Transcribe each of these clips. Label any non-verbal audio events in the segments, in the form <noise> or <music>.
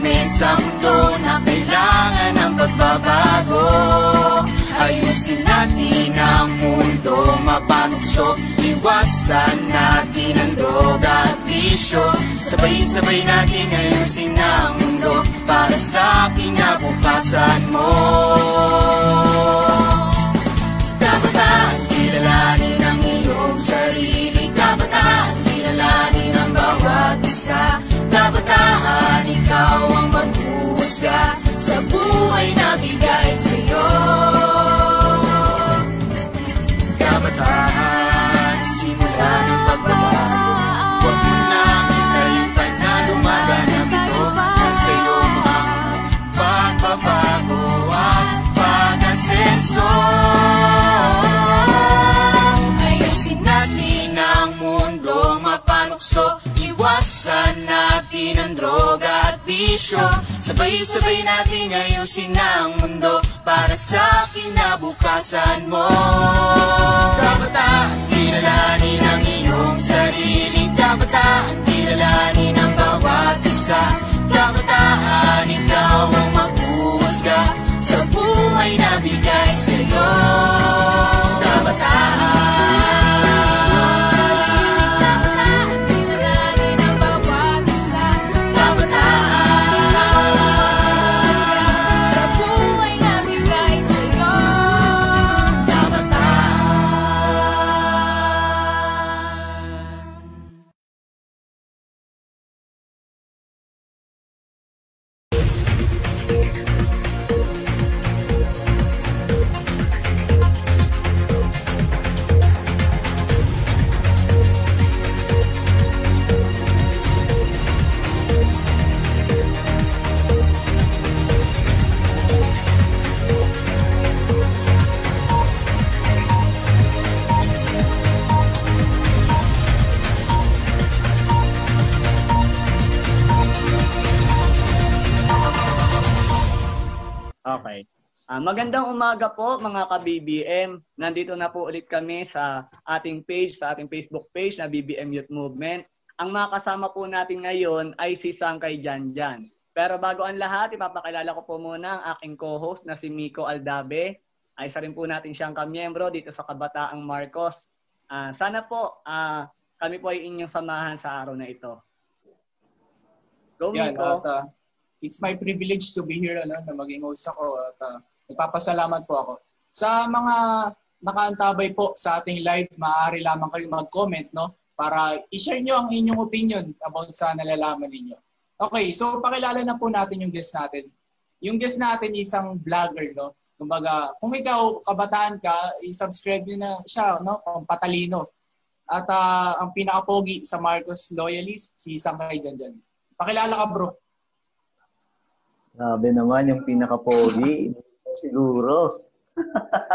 krimen sa na kailangan ng pagbabago. Ayusin natin ang mundo mapanukso Iwasan natin ang droga at bisyo. Sabay-sabay natin ayusin ang mundo Para sa kinabukasan mo. Kabataan, kilalanin ang iyong sarili. Kabataan, kilalanin bawat isa Kabataan, ikaw ang maghuhusga Sa buhay na bigay sa'yo. Kabataan, Iwasan natin ang droga at bisyo. Sabay-sabay natin ayusin ang mundo. Para sa kinabukasan mo. Kabataan, kilalanin ang iyong sarili. Kabataan, kilalanin ang bawat isa. Kabataan, ikaw ang maghuhusga Sa buhay na bigay sa'yo. Kabataan Okay. Ah, magandang umaga po mga ka-BBM. Nandito na po ulit kami sa ating page, sa ating Facebook page na BBM Youth Movement. Ang mga kasama po natin ngayon ay si Sangkay Janjan. Pero bago ang lahat, ipapakilala ko po muna ang aking co-host na si Miko Aldabe. Ay isa rin po natin siyang kamiyembro dito sa Kabataang Marcos. Ah, sana po ah, kami po ay inyong samahan sa araw na ito. Go, Yan, Miko. at uh, it's my privilege to be here ano, na maging host ako at uh, nagpapasalamat po ako. Sa mga nakaantabay po sa ating live, maaari lamang kayo mag-comment no para i-share nyo ang inyong opinion about sa nalalaman ninyo. Okay, so pakilala na po natin yung guest natin. Yung guest natin isang vlogger, no? Kumbaga, kung ikaw kabataan ka, i-subscribe nyo na siya, no? Kung patalino. At ah, ang pinaka-pogi sa Marcos Loyalist, si dyan dyan. Pakilala ka, bro. Grabe naman yung pinaka-pogi. Siguro.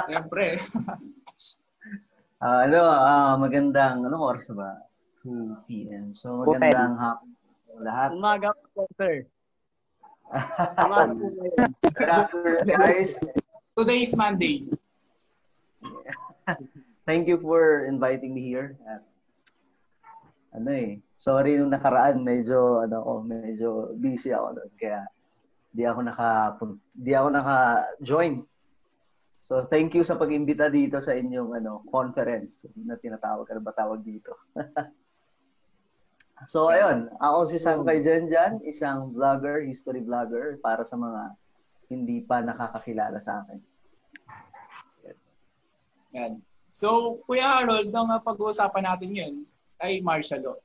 Siyempre. Ah, ano, ah, magandang, anong oras ba? 2 p.m. So, magandang hapon lahat. Umaga po, sir. <laughs> Umaga po guys. Today is Monday. Thank you for inviting me here. At, ano eh, sorry nung nakaraan, medyo, ano ko, medyo busy ako doon. Kaya, di ako naka, di ako naka-join. So, thank you sa pag-imbita dito sa inyong ano conference na tinatawag, ano ba tawag dito? <laughs> so, ayun, ako si Sangkay Janjan, isang vlogger, history vlogger, para sa mga hindi pa nakakakilala sa akin. Yan. So, Kuya Harold, ang pag-uusapan natin ngayon ay martial law.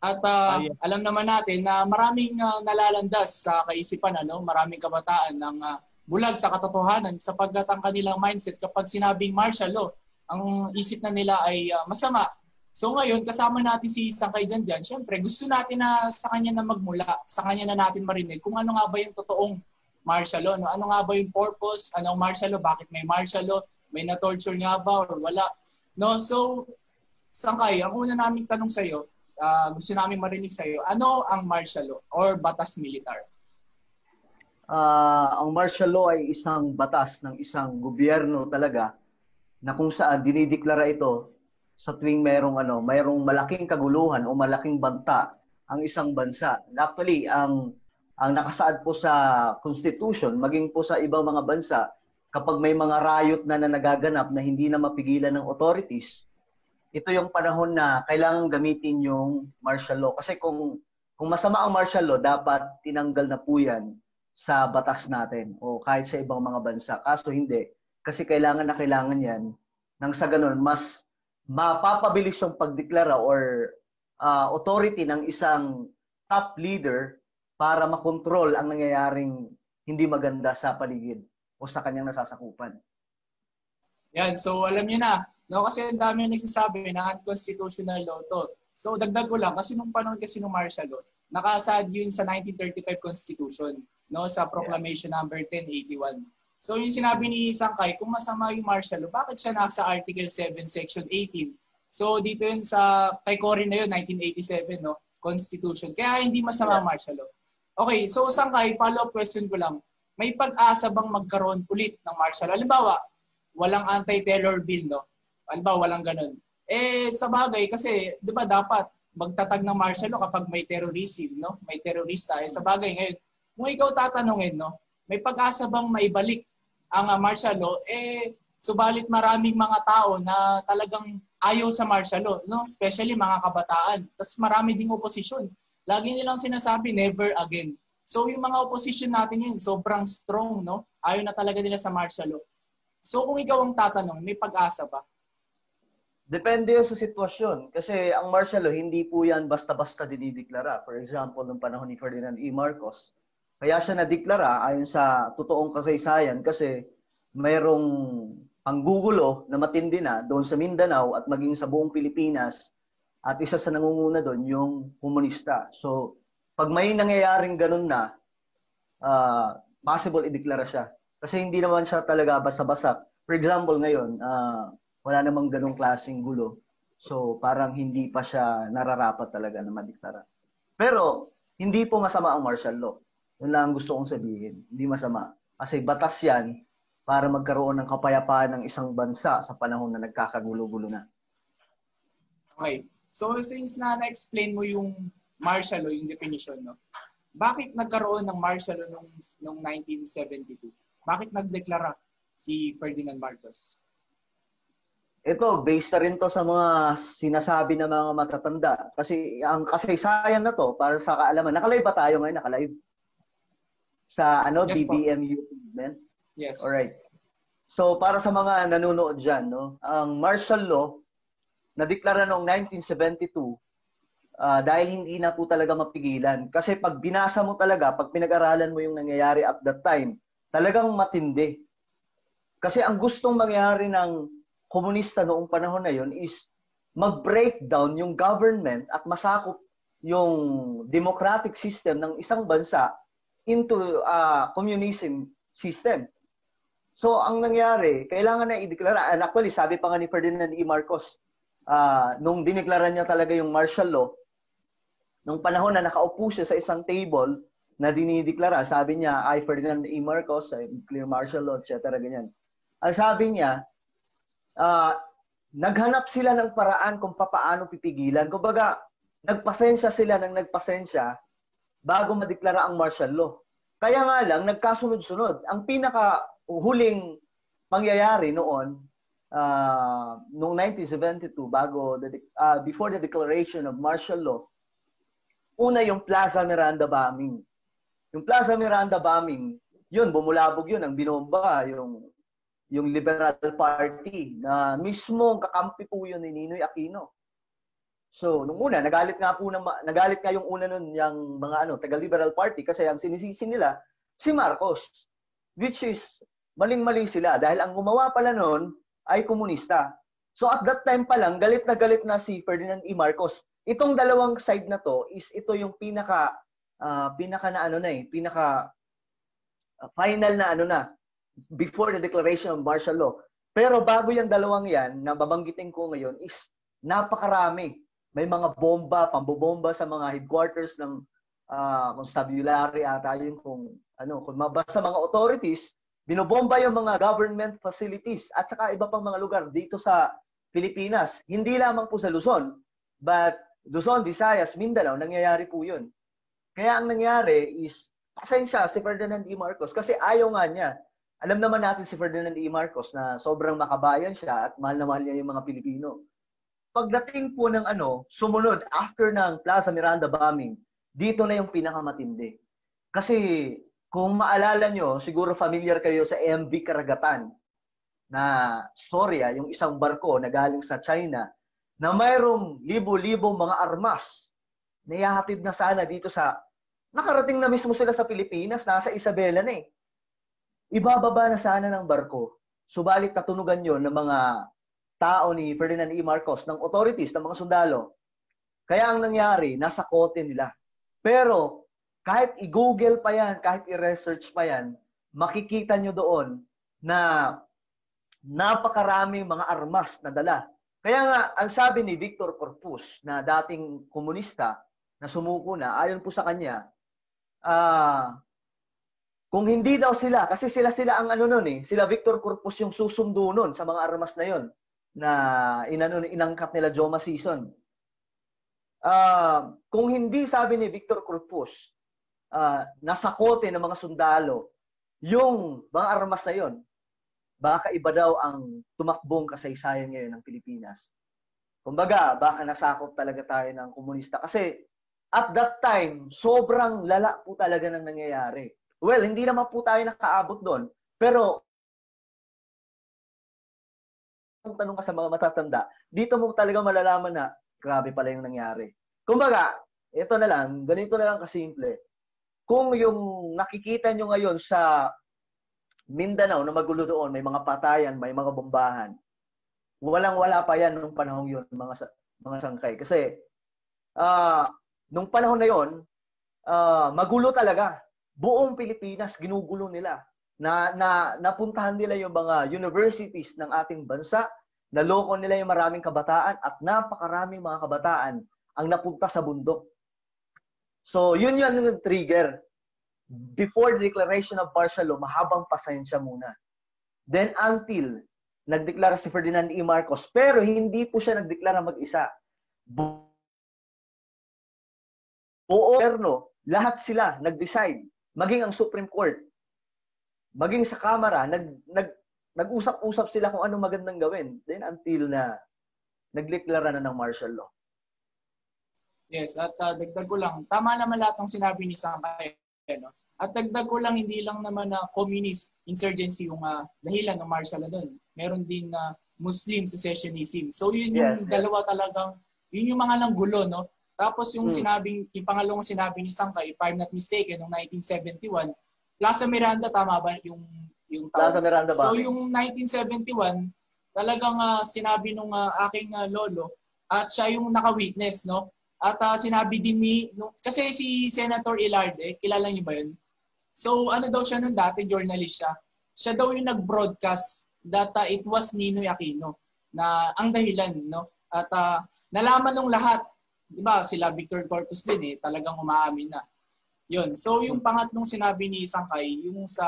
At uh, Ah, yes. alam naman natin na maraming uh, nalalandas sa kaisipan, ano, maraming kabataan ng uh, bulag sa katotohanan sapagkat ang kanilang mindset kapag sinabing martial law, ang isip na nila ay uh, masama. So ngayon, kasama natin si Sangkay dyan dyan. Siyempre, gusto natin na sa kanya na magmula, sa kanya na natin marinig kung ano nga ba yung totoong martial law. No? Ano nga ba yung purpose? Anong martial law? Bakit may martial law? May na-torture nga ba or wala? No? So, Sangkay, ang una naming tanong sa'yo, ah, gusto namin marinig sa'yo, ano ang martial law or batas militar? Ah, ang martial law ay isang batas ng isang gobyerno talaga na kung saan dinideklara ito sa tuwing mayroong ano, mayroong malaking kaguluhan o malaking banta ang isang bansa. Actually, ang ang nakasaad po sa constitution, maging po sa ibang mga bansa, kapag may mga riot na, na nagaganap na hindi na mapigilan ng authorities, ito yung panahon na kailangan gamitin yung martial law. Kasi kung kung masama ang martial law, dapat tinanggal na po yan sa batas natin o kahit sa ibang mga bansa. Kaso hindi. Kasi kailangan na kailangan yan nang sa ganun, mas mapapabilis yung pagdeklara or uh, authority ng isang top leader para makontrol ang nangyayaring hindi maganda sa paligid o sa kanyang nasasakupan. Yan, so alam niyo na, no, kasi ang dami yung nagsasabi na unconstitutional law to. So dagdag ko lang, kasi nung panahon kasi ng martial law, nakasaad yun sa 1935 Constitution, no, sa Proclamation yeah. number 1081. So yung sinabi ni Sangkay, kung masama yung martial law, bakit siya nasa Article 7, Section 18? So dito yun sa, kay Cory na yun, 1987, no? Constitution. Kaya hindi masama ang martial law. Okay, so Sangkay, follow-up question ko lang. May pag-asa bang magkaroon ulit ng martial law? Halimbawa, walang anti-terror bill, no? Halimbawa, walang ganun. Eh, sa bagay, kasi, di ba, dapat magtatag ng martial law kapag may terrorism, no? May terorista. Eh, sa bagay ngayon, kung ikaw tatanungin, no? May pag-asa bang maibalik ang uh, martial law, eh, subalit maraming mga tao na talagang ayaw sa martial law, no? especially mga kabataan. Tapos marami ding oposisyon. Lagi nilang sinasabi, never again. So yung mga opposition natin yun, sobrang strong, no? Ayaw na talaga nila sa martial law. So kung ikaw ang tatanong, may pag-asa ba? Depende yun sa sitwasyon. Kasi ang martial law, hindi po yan basta-basta dinideklara. For example, nung panahon ni Ferdinand E. Marcos, kaya siya nadeklara ayon sa totoong kasaysayan kasi mayroong panggugulo na matindi na doon sa Mindanao at maging sa buong Pilipinas at isa sa nangunguna doon yung komunista. So, pag may nangyayaring ganun na, uh, possible ideklara siya. Kasi hindi naman siya talaga basta-basta. For example, ngayon, uh, wala namang ganung klaseng gulo. So, parang hindi pa siya nararapat talaga na madeklara. Pero, hindi po masama ang martial law. Yun lang gusto kong sabihin. Hindi masama. Kasi batas yan para magkaroon ng kapayapaan ng isang bansa sa panahon na nagkakagulo-gulo na. Okay. So since na na-explain mo yung martial law, yung definition, no? Bakit nagkaroon ng martial law nung, nung 1972? Bakit nagdeklara si Ferdinand Marcos? Ito, based na rin to sa mga sinasabi ng mga matatanda. Kasi ang kasaysayan na to, para sa kaalaman, nakalive ba tayo ngayon? Nakalive? sa ano yes, BBM YouTube movement? Yes. All right. So para sa mga nanonood diyan, no, ang martial law na deklara noong 1972 uh, dahil hindi na po talaga mapigilan. Kasi pag binasa mo talaga, pag pinag-aralan mo yung nangyayari at that time, talagang matindi. Kasi ang gustong mangyari ng komunista noong panahon na yon is mag-breakdown yung government at masakop yung democratic system ng isang bansa into uh, communism system. So, ang nangyari, kailangan na ideklara. And actually, sabi pa nga ni Ferdinand E. Marcos, uh, nung dineklara niya talaga yung martial law, nung panahon na nakaupo siya sa isang table na dinideklara, sabi niya, I, Ferdinand E. Marcos, I clear martial law, etc. ganyan. Ang sabi niya, uh, naghanap sila ng paraan kung paano pipigilan. Kumbaga, nagpasensya sila ng nagpasensya bago madeklara ang martial law. Kaya nga lang, nagkasunod-sunod. Ang pinaka huling pangyayari noon, uh, noong 1972, bago the, uh, before the declaration of martial law, una yung Plaza Miranda bombing. Yung Plaza Miranda bombing, yun, bumulabog yun, ang binomba, yung yung Liberal Party na mismo kakampi po yun ni Ninoy Aquino. So, nung una, nagalit nga po ng, nagalit nga yung una nun yung mga ano, taga-Liberal Party kasi ang sinisisi nila si Marcos. Which is, maling-mali sila dahil ang gumawa pala noon ay komunista. So at that time pa lang, galit na galit na si Ferdinand E. Marcos. Itong dalawang side na to is ito yung pinaka uh, pinaka na ano na eh, pinaka uh, final na ano na before the declaration of martial law. Pero bago yung dalawang yan na babanggitin ko ngayon is napakarami may mga bomba, pambobomba sa mga headquarters ng uh, constabulary ata yun kung ano, kung mabasa mga authorities, binobomba yung mga government facilities at saka iba pang mga lugar dito sa Pilipinas. Hindi lamang po sa Luzon, but Luzon, Visayas, Mindanao, nangyayari po yun. Kaya ang nangyari is, pasensya si Ferdinand E. Marcos kasi ayaw nga niya. Alam naman natin si Ferdinand E. Marcos na sobrang makabayan siya at mahal na mahal niya yung mga Pilipino. Pagdating po ng ano, sumunod after ng Plaza Miranda bombing, dito na yung pinakamatindi. Kasi kung maalala nyo, siguro familiar kayo sa MV Karagatan na storya, yung isang barko na galing sa China na mayroong libo-libong mga armas na ihahatid na sana dito sa nakarating na mismo sila sa Pilipinas, nasa Isabela na eh. Ibababa na sana ng barko. Subalit natunugan yon ng mga tao ni Ferdinand E. Marcos, ng authorities, ng mga sundalo. Kaya ang nangyari, nasa kote nila. Pero kahit i-google pa yan, kahit i-research pa yan, makikita nyo doon na napakaraming mga armas na dala. Kaya nga, ang sabi ni Victor Corpus, na dating komunista, na sumuko na, ayon po sa kanya, uh, kung hindi daw sila, kasi sila sila ang ano nun eh, sila Victor Corpus yung susundo nun sa mga armas na yon na inano, inangkat nila Joma Season. Uh, kung hindi sabi ni Victor Corpus, uh, nasa kote ng mga sundalo, yung mga armas na yon, baka iba daw ang tumakbong kasaysayan ngayon ng Pilipinas. Kumbaga, baka nasakop talaga tayo ng komunista. Kasi at that time, sobrang lala po talaga nang nangyayari. Well, hindi naman po tayo nakaabot doon. Pero, kung tanong ka sa mga matatanda, dito mo talaga malalaman na grabe pala yung nangyari. Kumbaga, ito na lang, ganito na lang kasimple. Kung yung nakikita nyo ngayon sa Mindanao na magulo doon, may mga patayan, may mga bombahan, walang-wala pa yan nung panahong yun, mga, mga sangkay. Kasi, uh, nung panahon na yon, uh, magulo talaga. Buong Pilipinas ginugulo nila. Na, na napuntahan nila yung mga universities ng ating bansa, naloko nila yung maraming kabataan at napakaraming mga kabataan ang napunta sa bundok. So, yun yun yung trigger. Before the declaration of martial law, mahabang pasensya muna. Then until nagdeklara si Ferdinand E. Marcos, pero hindi po siya nagdeklara mag-isa buo gobyerno, lahat sila nag-decide, maging ang Supreme Court, maging sa Kamara, nag, nag, nag-usap-usap sila kung anong magandang gawin. Then until na nagdeklara na ng martial law. Yes, at uh, dagdag ko lang, tama naman lahat ng sinabi ni Sangkay. No? At dagdag ko lang, hindi lang naman na uh, communist insurgency yung uh, dahilan ng martial law doon. Meron din na uh, Muslim secessionism. So yun yung yes, dalawa yes. talagang, yun yung mga lang gulo, no? Tapos yung hmm. sinabing, yung pangalawang sinabi ni Sangkay, if I'm not mistaken, noong 1971, Plaza Miranda, tama ba yung yung taon? Plaza Miranda ba? So yung 1971, talagang uh, sinabi nung uh, aking uh, lolo at siya yung naka-witness, no? At uh, sinabi din ni, no, kasi si Senator Ilarde, kilala niyo ba yun? So ano daw siya nung dati, journalist siya. Siya daw yung nag-broadcast that uh, it was Ninoy Aquino na ang dahilan, no? At uh, nalaman nung lahat di ba sila Victor Corpus din eh, talagang umaamin na. Yun. So yung pangatlong sinabi ni Sangkay, yung sa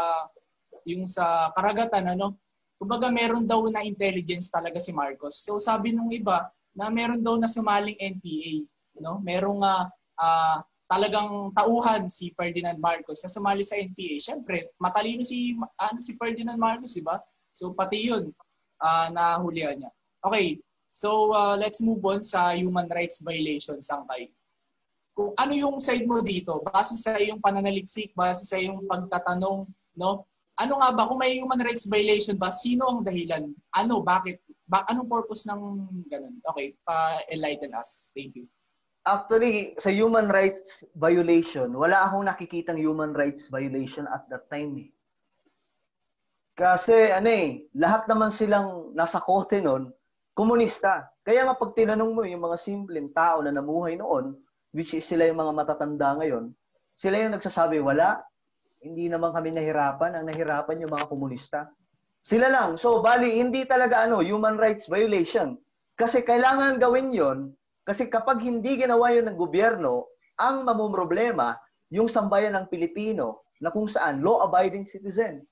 yung sa karagatan ano, kumbaga meron daw na intelligence talaga si Marcos. So sabi nung iba na meron daw na sumaling NPA, no? Merong uh, uh, talagang tauhan si Ferdinand Marcos na sumali sa NPA. Syempre, matalino si ano si Ferdinand Marcos, di ba? So pati 'yun uh, nahulihan niya. Okay, So uh, let's move on sa human rights violations, Sangkay. Kung ano yung side mo dito, base sa iyong pananaliksik, base sa iyong pagtatanong, no? Ano nga ba, kung may human rights violation ba, sino ang dahilan? Ano, bakit? Ba, anong purpose ng ganun? Okay, pa-enlighten us. Thank you. Actually, sa human rights violation, wala akong nakikitang human rights violation at that time eh. Kasi ano eh, lahat naman silang nasa kote noon, komunista. Kaya nga pag tinanong mo yung mga simpleng tao na namuhay noon, which is sila yung mga matatanda ngayon, sila yung nagsasabi, wala, hindi naman kami nahirapan, ang nahirapan yung mga komunista. Sila lang. So, bali, hindi talaga ano, human rights violation. Kasi kailangan gawin yon kasi kapag hindi ginawa yun ng gobyerno, ang mamumroblema, yung sambayan ng Pilipino, na kung saan law-abiding citizen.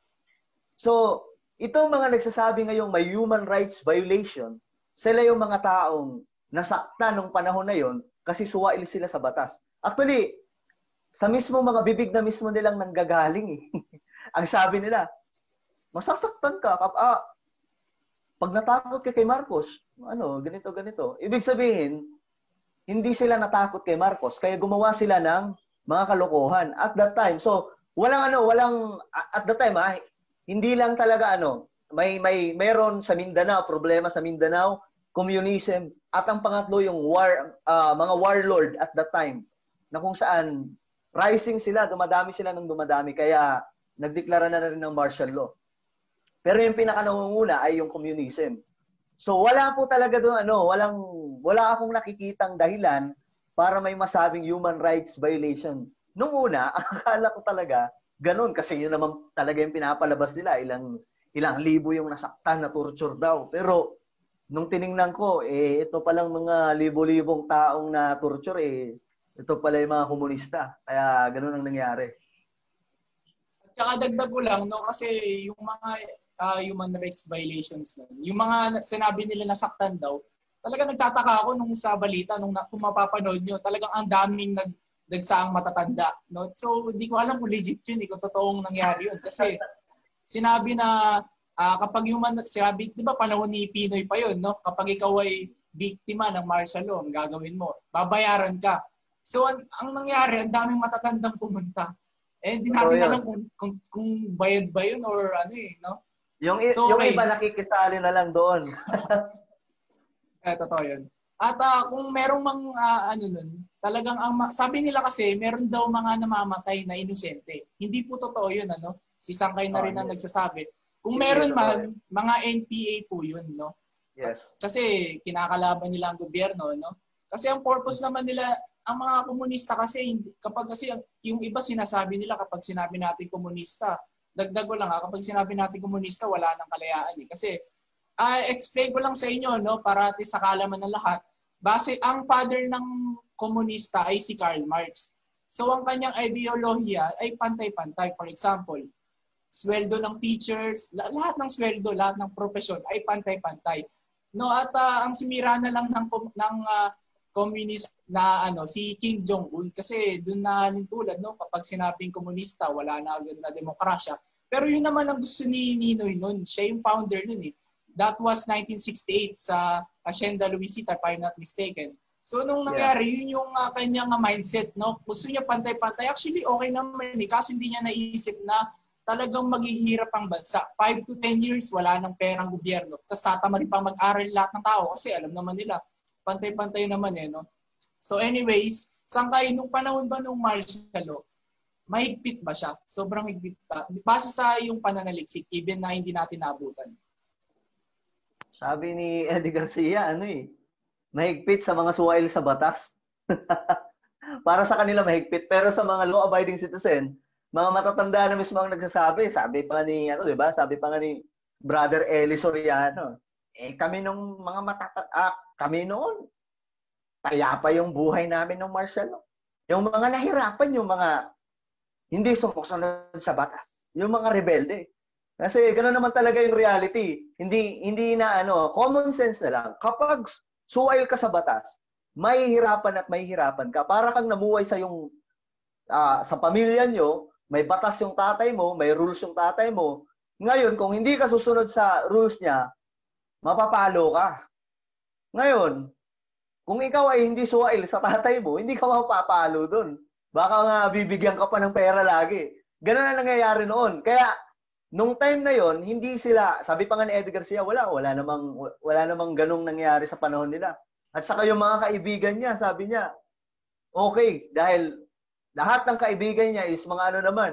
So, itong mga nagsasabi ngayong may human rights violation, sila yung mga taong nasakta nung panahon na yon kasi suwail sila sa batas. Actually, sa mismo mga bibig na mismo nilang nanggagaling eh. <laughs> Ang sabi nila, masasaktan ka kap ah, pag natakot ka kay Marcos, ano, ganito, ganito. Ibig sabihin, hindi sila natakot kay Marcos, kaya gumawa sila ng mga kalokohan at that time. So, walang ano, walang at that time ah, hindi lang talaga ano, may may meron sa Mindanao, problema sa Mindanao, communism at ang pangatlo yung war uh, mga warlord at that time na kung saan rising sila, dumadami sila ng dumadami kaya nagdeklara na rin ng martial law. Pero yung pinaka nangunguna ay yung communism. So wala po talaga doon ano, walang wala akong nakikitang dahilan para may masabing human rights violation. Nung una, <laughs> akala ko talaga ganun kasi yun naman talaga yung pinapalabas nila, ilang ilang libo yung nasaktan na torture daw. Pero nung tiningnan ko, eh, ito palang mga libo-libong taong na torture, eh, ito pala yung mga komunista. Kaya ganun ang nangyari. At saka dagdag ko lang, no, kasi yung mga uh, human rights violations, yung mga sinabi nila nasaktan daw, talaga nagtataka ako nung sa balita, nung kung mapapanood nyo, talagang ang daming nag, nagsaang matatanda. No? So, hindi ko alam kung legit yun, eh, kung totoong nangyari yun. Kasi sinabi na uh, kapag human, sinabi, di ba panahon ni Pinoy pa yun, no? Kapag ikaw ay biktima ng martial law, ang gagawin mo, babayaran ka. So, ang, ang nangyari, ang daming matatandang pumunta. Eh, hindi natin alam kung, kung, kung bayad ba yun or ano eh, no? Yung, so, yung okay. iba nakikisali na lang doon. <laughs> eh, totoo yun. At uh, kung merong mang uh, ano nun, talagang ang sabi nila kasi meron daw mga namamatay na inosente. Hindi po totoo 'yun ano. Si Sangkay na rin ang nagsasabi. Kung meron man, mga NPA po yun, no? Yes. Kasi kinakalaban nila ang gobyerno, no? Kasi ang purpose naman nila, ang mga komunista kasi, kapag kasi yung iba sinasabi nila kapag sinabi natin komunista, dagdag ko lang ha, kapag sinabi natin komunista, wala nang kalayaan eh. Kasi, uh, explain ko lang sa inyo, no, para at sa kalaman ng lahat, base, ang father ng komunista ay si Karl Marx. So, ang kanyang ideolohiya ay pantay-pantay. For example, sweldo ng teachers, lahat ng sweldo, lahat ng profesyon ay pantay-pantay. No, at uh, ang simira na lang ng ng uh, communist na ano si Kim Jong Un kasi doon na tulad no kapag sinabing komunista wala na agad na demokrasya. Pero yun naman ang gusto ni Ninoy noon. Siya yung founder noon eh. That was 1968 sa Hacienda Luisita if I'm not mistaken. So nung nangyari, yeah. yun yung uh, kanyang mindset, no? Gusto niya pantay-pantay. Actually, okay naman eh. Kaso hindi niya naisip na talagang maghihirap ang bansa. 5 to 10 years, wala nang perang gobyerno. Tapos tatama rin pang mag-aral lahat ng tao kasi alam naman nila, pantay-pantay naman eh, no? So anyways, saan kayo, nung panahon ba nung martial law, mahigpit ba siya? Sobrang higpit ba? Base sa yung pananaliksik, even na hindi natin naabutan. Sabi ni Eddie Garcia, ano eh, mahigpit sa mga suwail sa batas. <laughs> Para sa kanila mahigpit, pero sa mga law-abiding citizen, mga matatanda na mismo ang nagsasabi. Sabi pa ni, ano, di ba? Sabi pa nga ni Brother Eli Soriano, eh kami nung mga matata ah, kami noon, kaya pa yung buhay namin ng martial law. Yung mga nahirapan, yung mga hindi sumusunod sa batas. Yung mga rebelde. Kasi gano'n naman talaga yung reality. Hindi hindi na ano, common sense na lang. Kapag suwail ka sa batas, may hirapan at may hirapan ka. Para kang namuhay sa yung uh, sa pamilya nyo, may batas yung tatay mo, may rules yung tatay mo. Ngayon, kung hindi ka susunod sa rules niya, mapapalo ka. Ngayon, kung ikaw ay hindi suwail sa tatay mo, hindi ka mapapalo doon. Baka nga bibigyan ka pa ng pera lagi. Ganun na nangyayari noon. Kaya, nung time na yon hindi sila, sabi pa nga ni Edgar Garcia, wala, wala namang, wala namang ganong nangyari sa panahon nila. At saka yung mga kaibigan niya, sabi niya, okay, dahil lahat ng kaibigan niya is mga ano naman,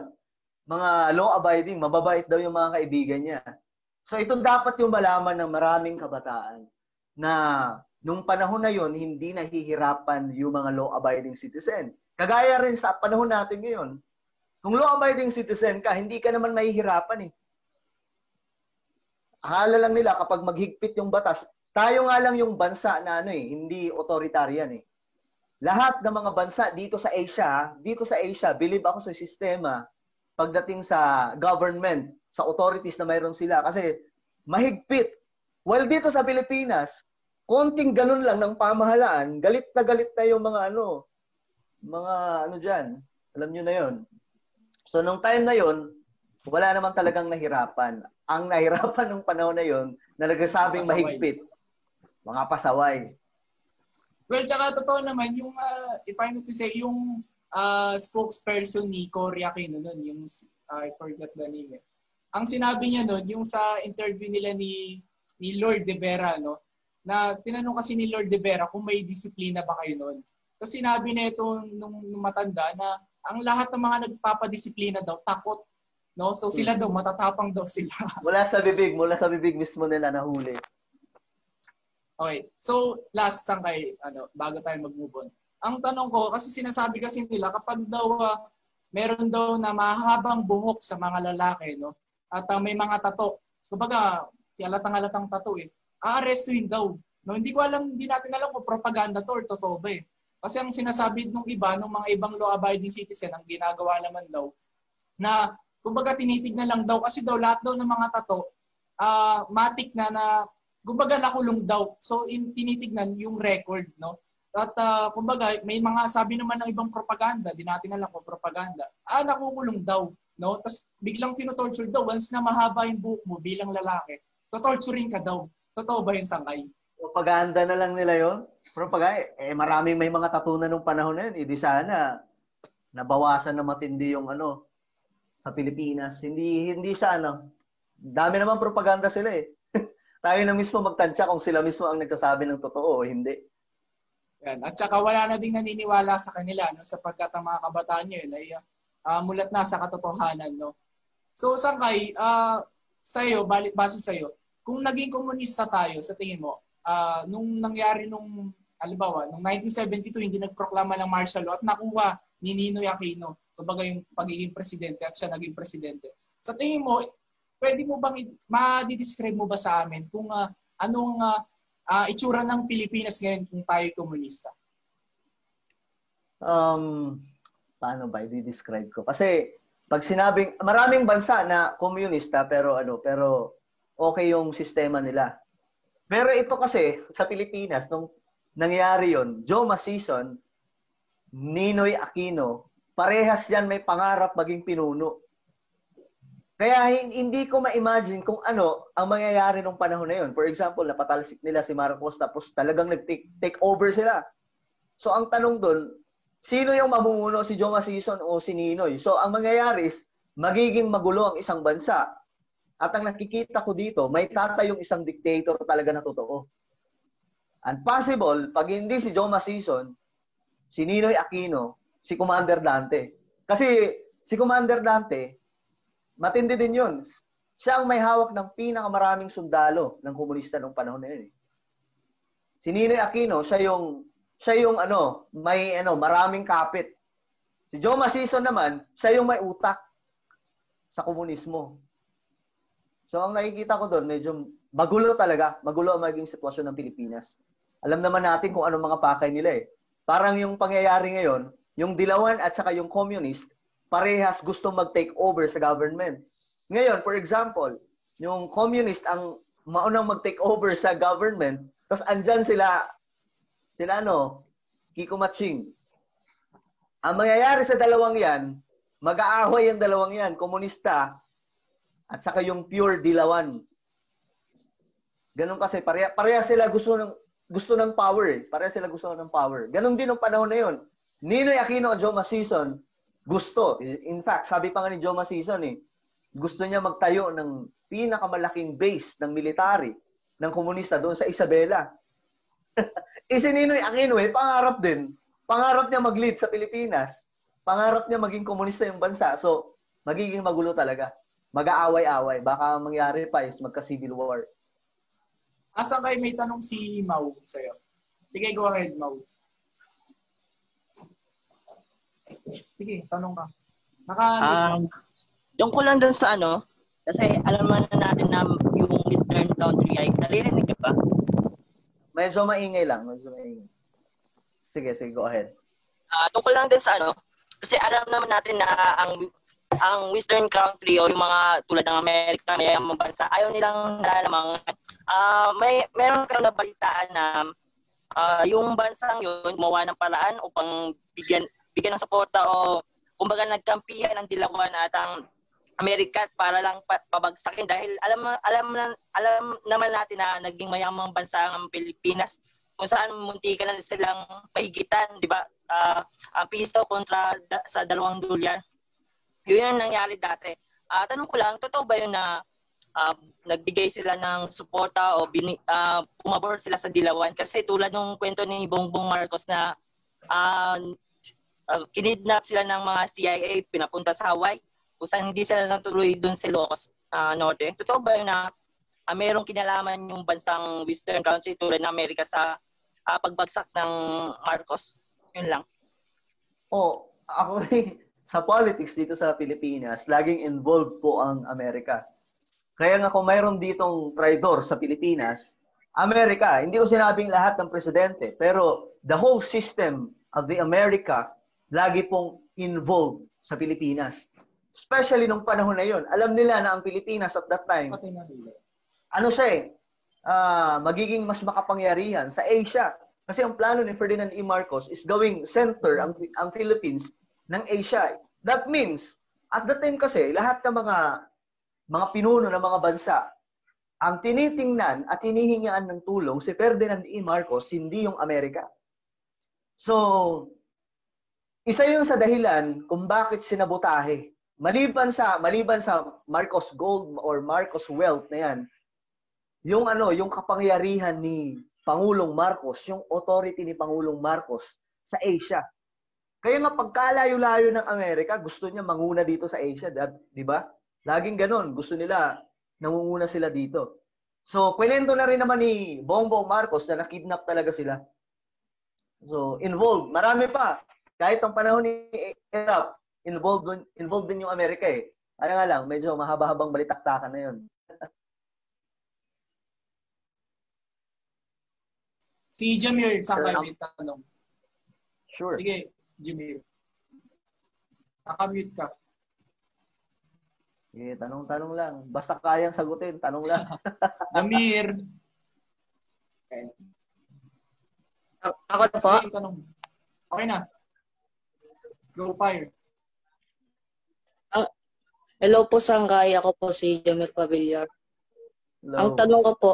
mga law-abiding, mababait daw yung mga kaibigan niya. So ito dapat yung malaman ng maraming kabataan na nung panahon na yon hindi nahihirapan yung mga law-abiding citizen. Kagaya rin sa panahon natin ngayon. Kung law-abiding citizen ka, hindi ka naman mahihirapan eh. Akala lang nila kapag maghigpit yung batas, tayo nga lang yung bansa na ano eh, hindi authoritarian eh lahat ng mga bansa dito sa Asia, dito sa Asia, believe ako sa sistema pagdating sa government, sa authorities na mayroon sila kasi mahigpit. While dito sa Pilipinas, konting ganun lang ng pamahalaan, galit na galit na yung mga ano, mga ano diyan. Alam niyo na 'yon. So nung time na 'yon, wala naman talagang nahirapan. Ang nahirapan nung panahon na 'yon, na nagsasabing mahigpit, mga pasaway. Well, tsaka totoo naman, yung, uh, if I may say, yung uh, spokesperson ni Cory Aquino nun, yung, uh, I forgot the name eh. Ang sinabi niya nun, yung sa interview nila ni, ni Lord De Vera, no, na tinanong kasi ni Lord De Vera kung may disiplina ba kayo nun. Tapos sinabi na ito nung, nung matanda na ang lahat ng mga nagpapadisiplina daw, takot. No? So sila daw, matatapang daw sila. Mula sa bibig, mula sa bibig mismo nila nahuli. Okay. So, last sang kay, ano, bago tayo mag-move on. Ang tanong ko, kasi sinasabi kasi nila, kapag daw ah, meron daw na mahabang buhok sa mga lalaki, no? At ah, may mga tato. Kumbaga, halatang-halatang tato eh. Aarestuhin daw. No, hindi ko alam, hindi natin alam kung propaganda to or totoo ba eh. Kasi ang sinasabi nung iba, nung mga ibang law-abiding citizen, ang ginagawa naman daw, na kumbaga tinitignan lang daw, kasi daw lahat daw ng mga tato, ah matik na na, kumbaga nakulong daw. So, in, tinitignan yung record, no? At ah, kumbaga, may mga sabi naman ng ibang propaganda, di natin alam kung propaganda, ah, nakukulong daw. No? Tapos biglang tinotorture daw, once na mahaba yung buhok mo bilang lalaki, totorturing ka daw. Totoo ba yun, Sangkay? Propaganda na lang nila yon. Propaganda. Eh, maraming may mga tatunan nung panahon na yun. Eh, di sana nabawasan na matindi yung ano sa Pilipinas. Hindi hindi siya ano. Dami naman propaganda sila eh. Tayo na mismo magtansya kung sila mismo ang nagsasabi ng totoo o hindi. Yan. At saka wala na ding naniniwala sa kanila no sapagkat ang mga kabataan yun ay ah, mulat na sa katotohanan no. So Sangkay, uh, sa'yo, balik base sa'yo, kung naging komunista tayo sa tingin mo, ah, nung nangyari nung halimbawa, nung 1972 hindi nagproklama ng martial law at nakuha ni Ninoy Aquino, kumbaga yung pagiging presidente at siya naging presidente. Sa tingin mo, pwede mo bang ma-describe mo ba sa amin kung ah, anong ah, ah, itsura ng Pilipinas ngayon kung tayo komunista? Um, paano ba i-describe ko? Kasi pag sinabing maraming bansa na komunista pero ano, pero okay yung sistema nila. Pero ito kasi sa Pilipinas nung nangyari yon, Joma season, Ninoy Aquino, parehas yan may pangarap maging pinuno. Kaya hin- hindi ko ma-imagine kung ano ang mangyayari nung panahon na yon. For example, napatalsik nila si Marcos tapos talagang nag-take take over sila. So ang tanong doon, sino yung mamumuno si Joma Season o si Ninoy? So ang mangyayari is magiging magulo ang isang bansa. At ang nakikita ko dito, may tatayong isang dictator talaga na totoo. And possible, pag hindi si Joma Season, si Ninoy Aquino, si Commander Dante. Kasi si Commander Dante, matindi din yun. Siya ang may hawak ng pinakamaraming sundalo ng komunista nung panahon na yun. eh. Si Ninoy Aquino, siya yung siya yung ano, may ano, maraming kapit. Si Joma Season naman, siya yung may utak sa komunismo. So ang nakikita ko doon, medyo magulo talaga. Magulo ang magiging sitwasyon ng Pilipinas. Alam naman natin kung ano mga pakay nila eh. Parang yung pangyayari ngayon, yung Dilawan at saka yung communist, parehas gustong mag-take over sa government. Ngayon, for example, yung communist ang maunang mag-take over sa government, tapos andyan sila, sila ano, Kiko Matching. Ang mangyayari sa dalawang yan, mag-aaway ang dalawang yan, komunista at saka yung pure dilawan. Ganun kasi, pareha, pareha sila gusto ng gusto ng power eh. Pareha sila gusto ng power. Ganun din ng panahon na yun. Ninoy Aquino at Joma Season, gusto. In fact, sabi pa nga ni Joma Season eh, gusto niya magtayo ng pinakamalaking base ng military ng komunista doon sa Isabela. <laughs> eh si Ninoy Aquino eh, pangarap din. Pangarap niya mag-lead sa Pilipinas. Pangarap niya maging komunista yung bansa. So, magiging magulo talaga. Mag-aaway-away. Baka mangyari pa is magka-civil war. Asa kayo may tanong si Mau sa'yo? Sige, go ahead, Mau. Sige, tanong ka. Naka, Um, tungkol lang dun sa ano, kasi alam naman na natin na yung Western country ay naririnig ka ba? Medyo maingay lang. Medyo maingay. Sige, sige. Go ahead. Ah, tungkol lang dun sa ano, kasi alam naman natin na ang ang Western country o yung mga tulad ng Amerika, may mga bansa, ayaw nilang nalalamang Ah, may meron kang nabalitaan na ah, yung bansang yun gumawa ng paraan upang bigyan bigyan ng suporta o kumbaga nagkampihan ng dilawan at ang Amerika para lang pa- pabagsakin dahil alam alam na- alam naman natin na naging mayamang bansa ang Pilipinas kung saan muntikan na silang pahigitan, di ba? Ah, ang piso kontra da- sa dalawang dolyar. Yun yung nangyari dati. Ah, tanong ko lang, totoo ba yun na ah, nagbigay sila ng suporta o bini, ah, pumabor sila sa dilawan? Kasi tulad ng kwento ni Bongbong Marcos na ah, uh, kinidnap sila ng mga CIA, pinapunta sa Hawaii, kung saan hindi sila natuloy doon sa Ilocos ah, Norte. Totoo ba yun na ah, mayroong kinalaman yung bansang western country tulad ng Amerika sa ah, pagbagsak ng Marcos? Yun lang. Oh, ako <laughs> rin, sa politics dito sa Pilipinas, laging involved po ang Amerika. Kaya nga kung mayroon ditong traidor sa Pilipinas, Amerika, hindi ko sinabing lahat ng presidente, pero the whole system of the America lagi pong involved sa Pilipinas. Especially nung panahon na yon, alam nila na ang Pilipinas at that time, ano siya eh, ah, magiging mas makapangyarihan sa Asia. Kasi ang plano ni Ferdinand E. Marcos is gawing center ang, ang Philippines ng Asia. That means, at that time kasi, lahat ng mga mga pinuno ng mga bansa, ang tinitingnan at hinihingaan ng tulong si Ferdinand E. Marcos, hindi yung Amerika. So, isa yun sa dahilan kung bakit sinabotahe. Maliban sa maliban sa Marcos Gold or Marcos Wealth na yan, yung ano, yung kapangyarihan ni Pangulong Marcos, yung authority ni Pangulong Marcos sa Asia. Kaya nga pagkalayo-layo ng Amerika, gusto niya manguna dito sa Asia, di ba? Laging ganun, gusto nila nangunguna sila dito. So, kwento na rin naman ni Bongbong Marcos na nakidnap talaga sila. So, involved. Marami pa. Kahit ang panahon ni Erap, involved, dun, involved din yung Amerika eh. Ano nga lang, medyo mahaba-habang balitaktakan na yun. <laughs> Si Jamir, saan kayo may tanong? Sure. Sige, Jamir. Nakamute ka. Sige, tanong-tanong lang. Basta kayang sagutin, tanong lang. Jamir. Okay. A- Ako na po. Sige, tanong. Okay na. Go fire. Hello po, Sangkay. Ako po si Jamir Pavillar. Hello. Ang tanong ko po,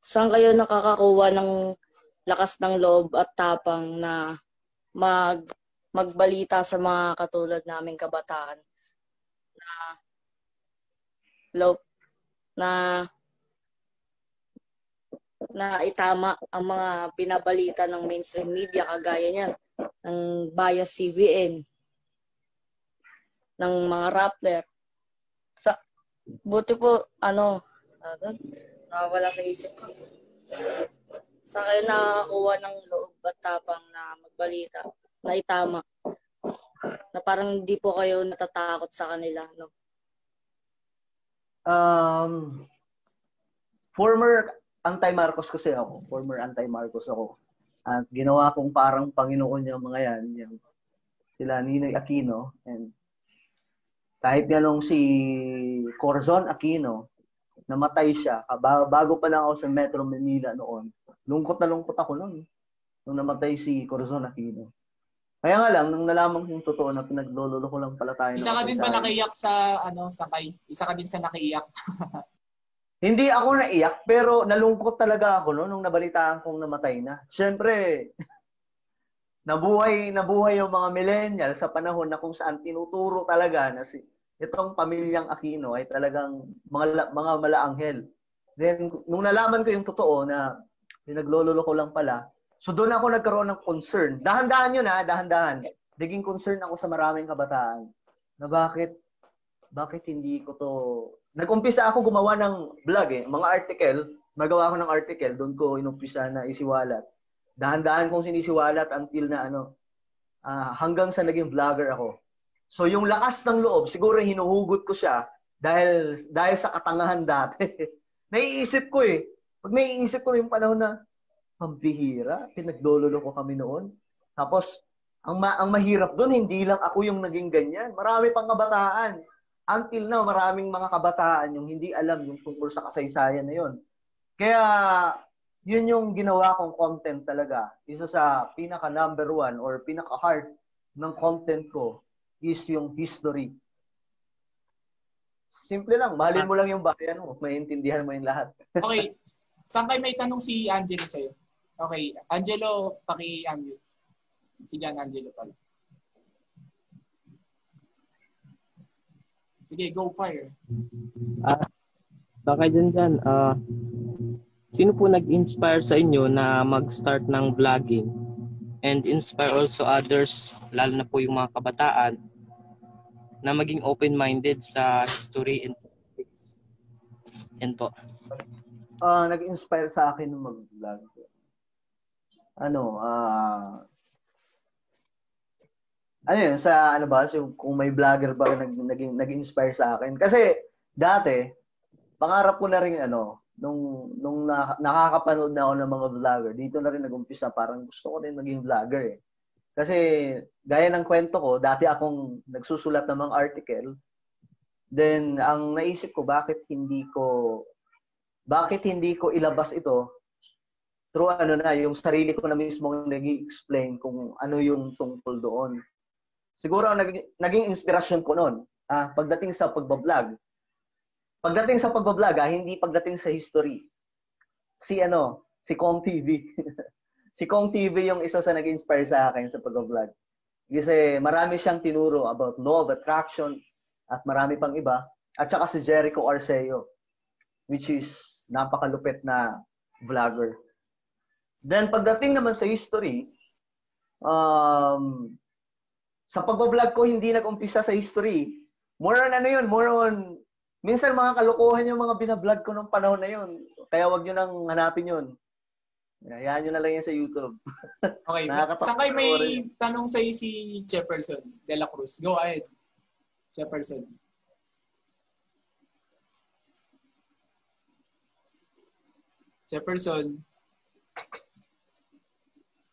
saan kayo nakakakuha ng lakas ng loob at tapang na mag magbalita sa mga katulad naming kabataan na loob na na itama ang mga pinabalita ng mainstream media kagaya niyan ng bias CBN ng mga Rappler sa buti po ano ano, nawala sa isip ko. Sa kayo nakakakuha ng loob at tapang na magbalita, na itama. Na parang hindi po kayo natatakot sa kanila, no? Um, former anti-Marcos kasi ako. Former anti-Marcos ako. At ginawa kong parang Panginoon yung mga yan. Yung sila Ninoy Aquino. And kahit nga nung si Corazon Aquino, namatay siya. Ba- Bago pa lang ako sa Metro Manila noon. Lungkot na lungkot ako noon. Nung namatay si Corazon Aquino. Kaya nga lang, nung nalaman kong totoo na pinaglololo ko lang pala tayo. Isa ka din ba nakiyak sa, ano, sakay? Isa ka din sa nakiyak. <laughs> Hindi ako naiyak, pero nalungkot talaga ako no, nung nabalitaan kong namatay na. Siyempre, nabuhay, nabuhay yung mga millennial sa panahon na kung saan tinuturo talaga na si itong pamilyang Aquino ay talagang mga, mga malaanghel. Then, nung nalaman ko yung totoo na pinaglololo ko lang pala, so doon ako nagkaroon ng concern. Dahan-dahan yun ha, dahan-dahan. Naging concern ako sa maraming kabataan na bakit bakit hindi ko to nag-umpisa ako gumawa ng vlog eh, mga article, magawa ko ng article, doon ko inumpisa na isiwalat. Dahan-dahan kong sinisiwalat until na ano, ah, hanggang sa naging vlogger ako. So yung lakas ng loob, siguro hinuhugot ko siya dahil dahil sa katangahan dati. <laughs> naiisip ko eh. Pag naiisip ko yung panahon na pambihira, pinaglololo ko kami noon. Tapos ang ma- ang mahirap doon hindi lang ako yung naging ganyan. Marami pang kabataan until now, maraming mga kabataan yung hindi alam yung tungkol sa kasaysayan na yon. Kaya, yun yung ginawa kong content talaga. Isa sa pinaka number one or pinaka heart ng content ko is yung history. Simple lang. Mahalin mo lang yung bayan mo. Maintindihan mo yung lahat. <laughs> Okay. Saan kayo may tanong si Angelo sa'yo? Okay. Angelo, paki-unmute. Si John Angelo pala. Sige, go fire. Ah, baka dyan dyan, ah, sino po nag-inspire sa inyo na mag-start ng vlogging and inspire also others, lalo na po yung mga kabataan, na maging open-minded sa history and politics? Yan po. Ah, nag-inspire sa akin ng mag-vlog. Ano, ah ano yun, sa ano ba, so, kung may vlogger ba nag, naging, nag-inspire sa akin. Kasi dati, pangarap ko na rin ano, nung, nung na, nakakapanood na ako ng mga vlogger, dito na rin nag-umpisa, parang gusto ko rin maging vlogger eh. Kasi gaya ng kwento ko, dati akong nagsusulat ng mga article, then ang naisip ko, bakit hindi ko, bakit hindi ko ilabas ito through ano na, yung sarili ko na mismo nag-explain kung ano yung tungkol doon siguro naging, naging inspirasyon ko noon, ah, pagdating sa pagbablog. Pagdating sa pagbablog, ah, hindi pagdating sa history. Si ano, si Kong TV. <laughs> si Kong TV yung isa sa nag-inspire sa akin sa pagbablog. Kasi marami siyang tinuro about law of attraction at marami pang iba. At saka si Jericho Arceo, which is napakalupit na vlogger. Then pagdating naman sa history, um, sa pagbablog ko, hindi nag-umpisa sa history. More on ano yun, more on, minsan mga kalokohan yung mga binablog ko nung panahon na yun. Kaya wag nyo nang hanapin yun. Hayaan nyo na lang yan sa YouTube. <laughs> Okay. Saan kayo may tanong sa si Jefferson de la Cruz? Go ahead. Jefferson. Jefferson.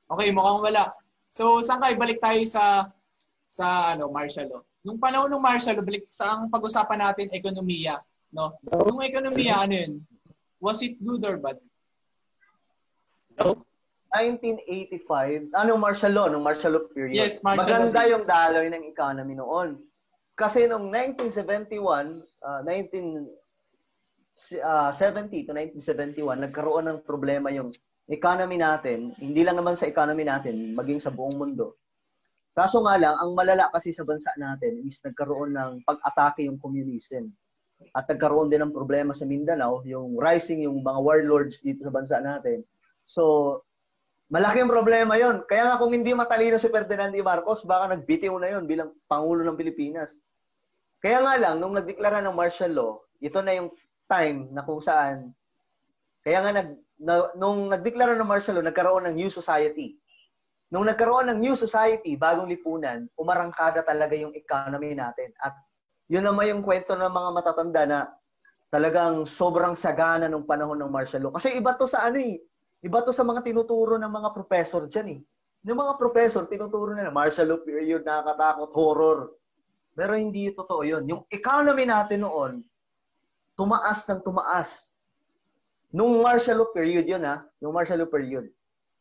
Okay, mukhang wala. So, saan kayo? Balik tayo sa sa ano, martial law. Nung panahon ng martial law, balik sa ang pag-usapan natin ekonomiya, no? Nung ekonomiya ano yun? Was it good or bad? No. 1985, anong martial law, nung martial law period. Yes, martial Maganda law. yung daloy ng economy noon. Kasi nung 1971, uh, 19 uh, 70 to 1971, nagkaroon ng problema yung economy natin, hindi lang naman sa economy natin, maging sa buong mundo. Kaso nga lang, ang malala kasi sa bansa natin is nagkaroon ng pag-atake yung communism. At nagkaroon din ng problema sa Mindanao, yung rising yung mga warlords dito sa bansa natin. So, malaki ang problema yon. Kaya nga kung hindi matalino si Ferdinand E. Marcos, baka nagbitiw na yon bilang Pangulo ng Pilipinas. Kaya nga lang, nung nagdeklara ng martial law, ito na yung time na kung saan, kaya nga nag, na, nung nagdeklara ng martial law, nagkaroon ng new society Nung nagkaroon ng new society, bagong lipunan, umarangkada talaga yung economy natin. At yun naman yung kwento ng mga matatanda na talagang sobrang sagana nung panahon ng martial law. Kasi iba to sa ano eh. Iba to sa mga tinuturo ng mga professor dyan eh. Yung mga professor, tinuturo na martial law period, nakakatakot, horror. Pero hindi totoo yun. Yung economy natin noon, tumaas ng tumaas. Nung martial law period yun ha, yung martial law period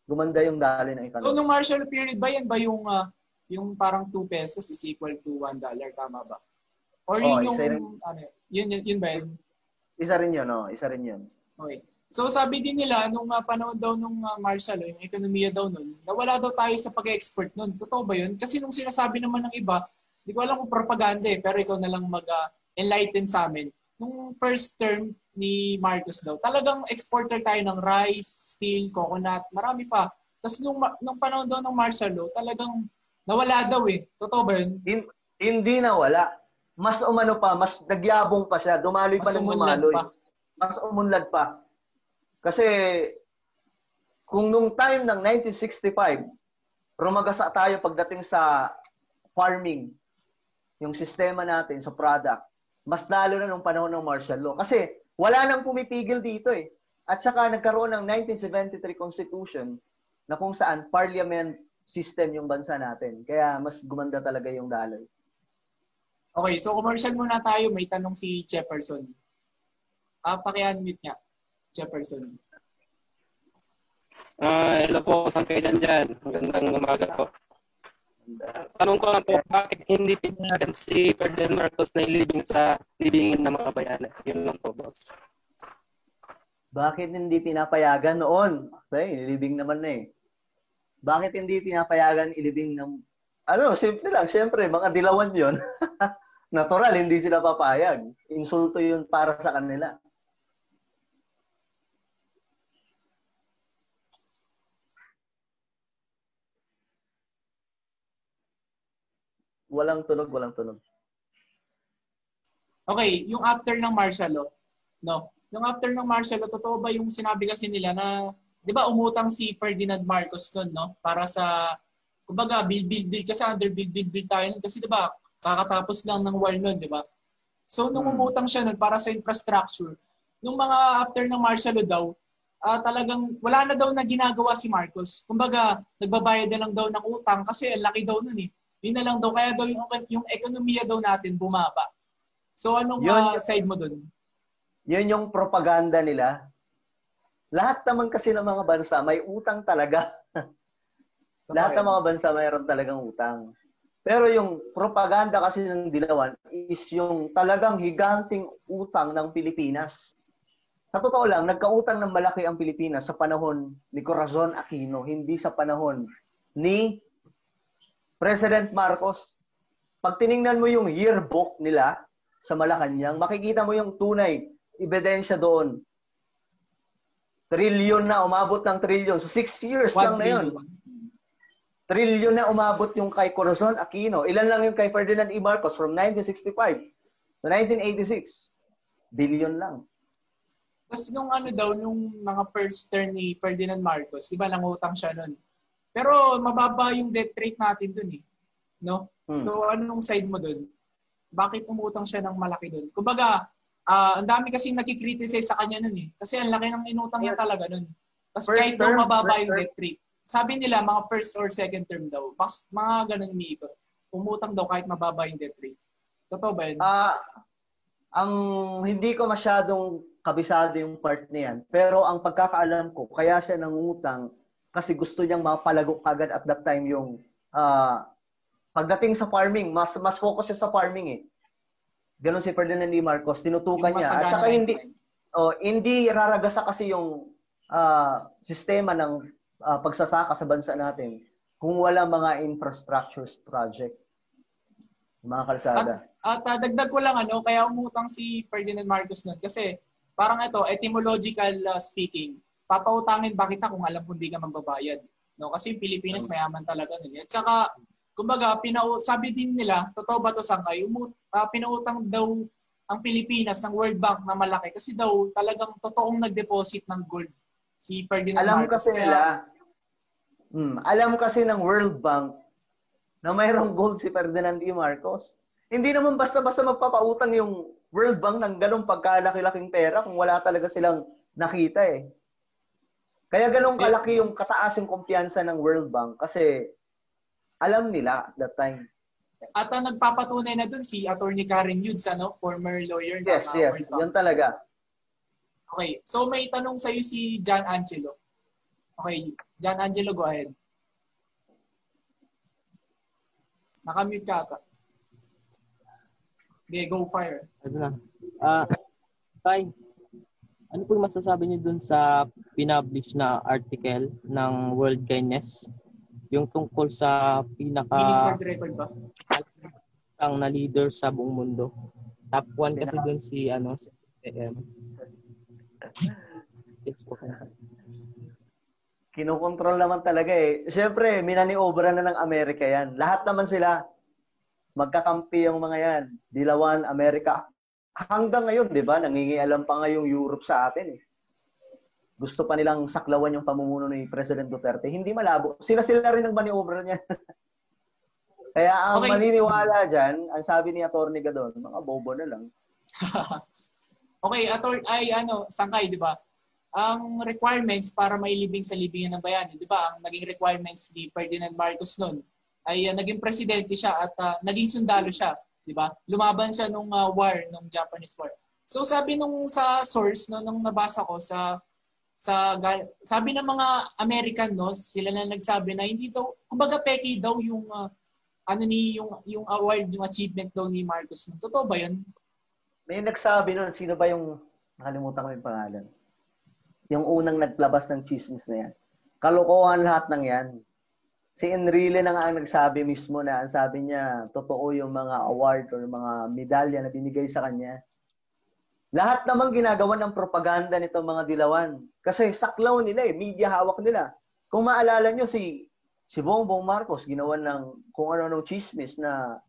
gumanda yung dali ng economy. So, nung martial period ba yan ba yung uh, yung parang 2 pesos is equal to 1 dollar, tama ba? Or yun oh, yung, rin, ano, yun, yun, yun ba yun? Isa rin yun, no? Isa rin yun. Okay. So sabi din nila, nung uh, panahon daw nung uh, martial law, yung ekonomiya daw nun, nawala daw tayo sa pag-export nun. Totoo ba yun? Kasi nung sinasabi naman ng iba, hindi ko alam kung propaganda eh, pero ikaw na lang mag-enlighten uh, sa amin. Nung first term, ni Marcos daw. Talagang exporter tayo ng rice, steel, coconut, marami pa. Tapos nung, nung panahon daw ng law, talagang nawala daw eh. Totoo ba yun? Hin- hindi nawala. Mas umano pa, mas nagyabong pa siya. Dumaloy pa ng dumaloy. Pa. Mas umunlad pa. Kasi kung nung time ng 1965, rumagasa tayo pagdating sa farming, yung sistema natin sa product, mas lalo na nung panahon ng martial law. Kasi wala nang pumipigil dito eh. At saka nagkaroon ng 1973 Constitution na kung saan parliament system yung bansa natin. Kaya mas gumanda talaga yung daloy. Okay, so commercial muna tayo. May tanong si Jefferson. Ah, uh, paki-unmute niya. Chairperson. Ah, hello po, saan kayo dyan dyan? Magandang umaga po. Tanong ko lang po, bakit hindi pinayagan si Ferdinand Marcos na ilibing sa libingin ng mga bayanan? Yun lang po, boss. Bakit hindi pinapayagan noon? Kasi ilibing naman na eh. Bakit hindi pinapayagan ilibing ng... Ano, simple lang. Siyempre, mga dilawan yon <laughs> Natural, hindi sila papayag. Insulto yun para sa kanila. Walang tunog, walang tunog. Okay, yung after ng martial law, no? Yung after ng martial law, totoo ba yung sinabi kasi nila na, di ba umutang si Ferdinand Marcos nun, no? Para sa, kumbaga, bill, bill, bill, kasi under bill, bill, bill tayo nun. Kasi di ba, kakatapos lang ng war nun, di ba? So, nung Hmm. umutang siya nun para sa infrastructure, nung mga after ng martial law daw, ah, talagang wala na daw na ginagawa si Marcos. Kumbaga, nagbabayad na lang daw ng utang kasi ang laki daw nun eh. Yun na lang daw. Kaya daw yung, yung ekonomiya daw natin bumaba. So anong Yun- ah, side mo dun? Yun yung propaganda nila. Lahat naman kasi ng mga bansa may utang talaga. <laughs> Lahat ng mga bansa mayroon talagang utang. Pero yung propaganda kasi ng Dilawan is yung talagang higanting utang ng Pilipinas. Sa totoo lang, nagkautang ng malaki ang Pilipinas sa panahon ni Corazon Aquino, hindi sa panahon ni President Marcos. Pag tiningnan mo yung yearbook nila sa Malacanang, makikita mo yung tunay, ebidensya doon. Trilyon na, umabot ng trilyon. So six years lang One na yun. trillion. Trilyon na umabot yung kay Corazon Aquino. Ilan lang yung kay Ferdinand E. Marcos from 1965 to 1986. Billion lang. Tapos nung ano daw, nung mga first term ni Ferdinand Marcos, di ba nangutang siya nun. Pero mababa yung debt rate natin dun eh. No? Hmm. So anong side mo dun? Bakit umutang siya ng malaki dun? Kumbaga, ah, ang dami kasi nakikriticize sa kanya nun eh. Kasi ang laki ng inutang niya talaga nun. Tapos First kahit daw mababa yung debt rate, sabi nila mga first or second term daw, bas, mga ganun umiikot. Umutang daw kahit mababa yung debt rate. Totoo ba yun? Ah, ang hindi ko masyadong kabisado yung part na yan. Pero ang pagkakaalam ko, kaya siya nangutang kasi gusto niyang mapalago agad at that time yung ah, pagdating sa farming, mas mas focus siya sa farming eh. Ganon si Ferdinand E. Marcos, tinutukan niya. At saka hindi, oh, hindi raragasa kasi yung ah, sistema ng ah, pagsasaka sa bansa natin kung wala mga infrastructures project. Mga kalsada. At uh, dagdag ko lang ano, kaya umutang si Ferdinand Marcos nun kasi parang ito, etymological uh, speaking, papautangin ba kita kung alam kung di ka magbabayad. No? Kasi Pilipinas mayaman talaga nun. At saka, kumbaga, pinau sabi din nila, totoo ba to sangkay, umu- ah, pinautang daw ang Pilipinas ng World Bank na malaki kasi daw talagang totoong nag-deposit ng gold si Ferdinand alam Marcos. kasi nila, hmm, alam kasi ng World Bank na mayroong gold si Ferdinand E. Marcos. Hindi naman basta-basta magpapautang yung World Bank ng ganong pagkalaki-laking pera kung wala talaga silang nakita eh. Kaya ganong kalaki yung kataas yung kumpiyansa ng World Bank kasi alam nila at that time. At ang nagpapatunay na dun si Attorney Karen Yudes, ano, former lawyer ng Yes, uh, yes. World Bank. Yun talaga. Okay, so may tanong sa'yo si John Angelo. Okay, John Angelo, go ahead. Nakamute ka ata. Okay, go fire. Ano na? Ah, Tay, ano po yung masasabi niyo dun sa pinublish na article ng World Kindness? Yung tungkol sa Guinness pinaka World Record ba? ang na leader sa buong mundo. Top 1 kasi dun si ano si PM. Yes po. Kinokontrol naman talaga eh. Siyempre, minaniobra na ng Amerika yan. Lahat naman sila, magkakampi yung mga yan. Dilawan, Amerika. Hanggang ngayon, di ba, nangingialam pa nga yung Europe sa atin eh. Gusto pa nilang saklawan yung pamumuno ni President Duterte. Hindi malabo. Sila-sila rin ang maniobra niya. <laughs> Kaya ang Okay. maniniwala dyan, ang sabi ni Atty. Gadon, mga bobo na lang. <laughs> Okay, ator ay ano, sangkay, di ba? Ang requirements para mailibing sa libingan ng bayan, di ba? Ang naging requirements ni Ferdinand Marcos noon ay uh, naging presidente siya at uh, naging sundalo siya, di ba? Lumaban siya nung uh, war, nung Japanese war. So sabi nung sa source no nung nabasa ko sa sa sabi ng mga American no, sila na nagsabi na hindi daw kumbaga peki daw yung uh, ano ni yung yung award, yung achievement daw ni Marcos. Totoo ba 'yun? May nagsabi nun, sino ba yung, nakalimutan ko yung pangalan. Yung unang nagplabas ng chismis na yan. Kalokohan lahat ng yan. Si Enrile na nga ang nagsabi mismo na ang sabi niya, totoo yung mga award or mga medalya na binigay sa kanya. Lahat naman ginagawa ng propaganda nitong mga dilawan. Kasi saklaw nila eh, media hawak nila. Kung maalala nyo, si, si Bongbong Marcos ginawa ng kung ano nung chismis na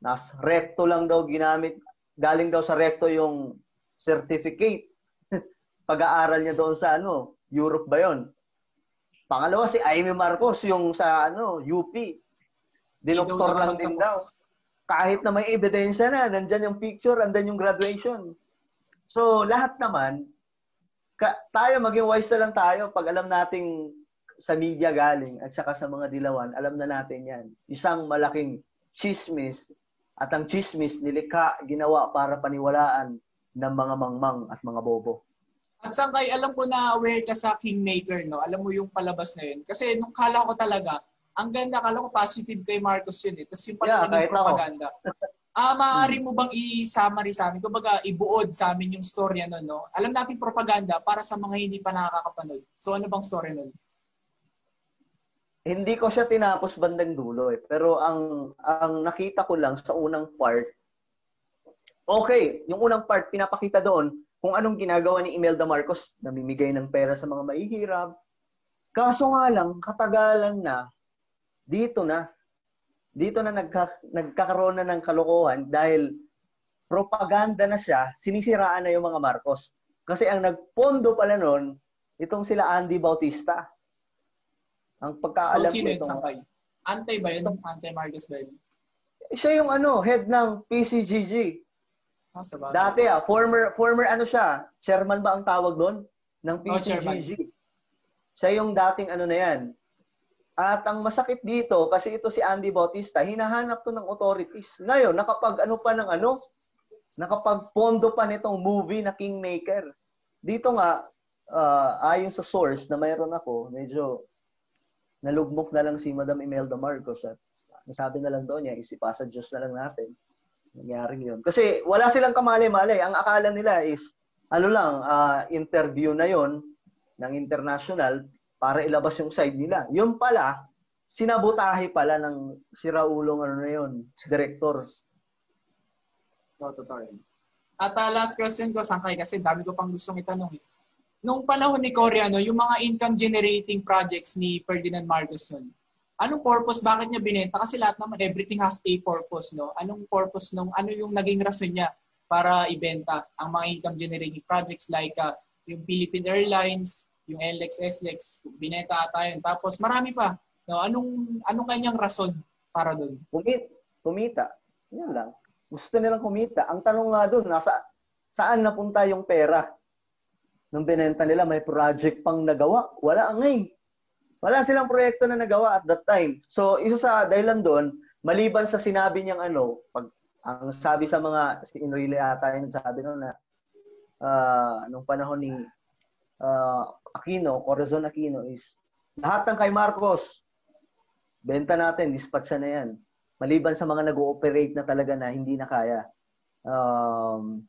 nas recto lang daw ginamit galing daw sa recto yung certificate. <laughs> Pag-aaral niya doon sa ano, Europe ba 'yon? Pangalawa si Amy Marcos yung sa ano, UP. Dinoktor lang din daw. Kahit na may ebidensya na, nandyan yung picture, andan yung graduation. So, lahat naman, ka, tayo maging wise na lang tayo pag alam nating sa media galing at saka sa mga dilawan, alam na natin yan. Isang malaking chismis at ang chismis nilikha, ginawa para paniwalaan ng mga mangmang at mga bobo. At saan kay alam ko na aware ka sa Kingmaker, no? Alam mo yung palabas na yun. Kasi nung kala ko talaga, ang ganda, kala ko positive kay Marcos yun eh. Tapos yung pala Yeah, propaganda. Ah, maaari mo bang i-summary sa amin? Kumbaga, ibuod sa amin yung story ano, no? Alam natin propaganda para sa mga hindi pa nakakapanood. So ano bang story nun? Hindi ko siya tinapos bandang dulo eh. Pero ang ang nakita ko lang sa unang part, okay, yung unang part, pinapakita doon kung anong ginagawa ni Imelda Marcos, namimigay ng pera sa mga mahihirap. Kaso nga lang, katagalan na, dito na, dito na nagka, nagkakaroon na ng kalokohan dahil propaganda na siya, sinisiraan na yung mga Marcos. Kasi ang nagpondo pala noon, itong sila Andy Bautista. Ang So pagkaalam sino ko yun, itong, Sankay? Antay ba yun? Antay Marcos ba yun? siya yung ano, head ng PCGG. Ah, sa bagay. Dati ah, former former ano siya, chairman ba ang tawag doon ng Oh. PCGG. siya yung dating ano na yan. At ang masakit dito kasi ito si Andy Bautista, hinahanap to ng authorities. Ngayon, nakapag ano pa ng ano, nakapagpondo pa nitong movie na Kingmaker. Dito nga, ah, ayon sa source na mayroon ako, medyo nalugmok na lang si Madam Imelda Marcos at nasabi na lang doon niya, isipasa Diyos na lang natin. Nangyari yun. Kasi wala silang kamali-mali. Ang akala nila is, ano lang, ah, interview na yon ng international para ilabas yung side nila. Yun pala, sinabotahe pala ng si Raulong ano na yun, director. Oo, totoo yun. At uh, last question ko, Sankay, kasi dami ko pang gustong itanong. Eh. Nung panahon ni Cory, ano, yung mga income generating projects ni Ferdinand Marcos anong purpose, bakit niya binenta? Kasi lahat naman, everything has a purpose, no? Anong purpose nung, ano yung naging rason niya para ibenta ang mga income generating projects like uh, yung Philippine Airlines, yung LX, SLEX, binenta ata yun. Tapos marami pa. No? Anong, anong kanyang rason para doon? Kumita. Kumita. Yan lang. Gusto nilang kumita. Ang tanong nga doon, nasa, saan napunta yung pera? Nung binenta nila, may project pang nagawa. Wala nga eh. Wala silang proyekto na nagawa at that time. So, isa sa dahilan doon, maliban sa sinabi niyang ano, pag, ang sabi sa mga, si Enrile ata yung sabi noon na, ah, nung panahon ni ah, Aquino, Corazon Aquino is, lahat ng kay Marcos, benta natin, dispatcha na yan. Maliban sa mga nag-ooperate na talaga na hindi na kaya. Um,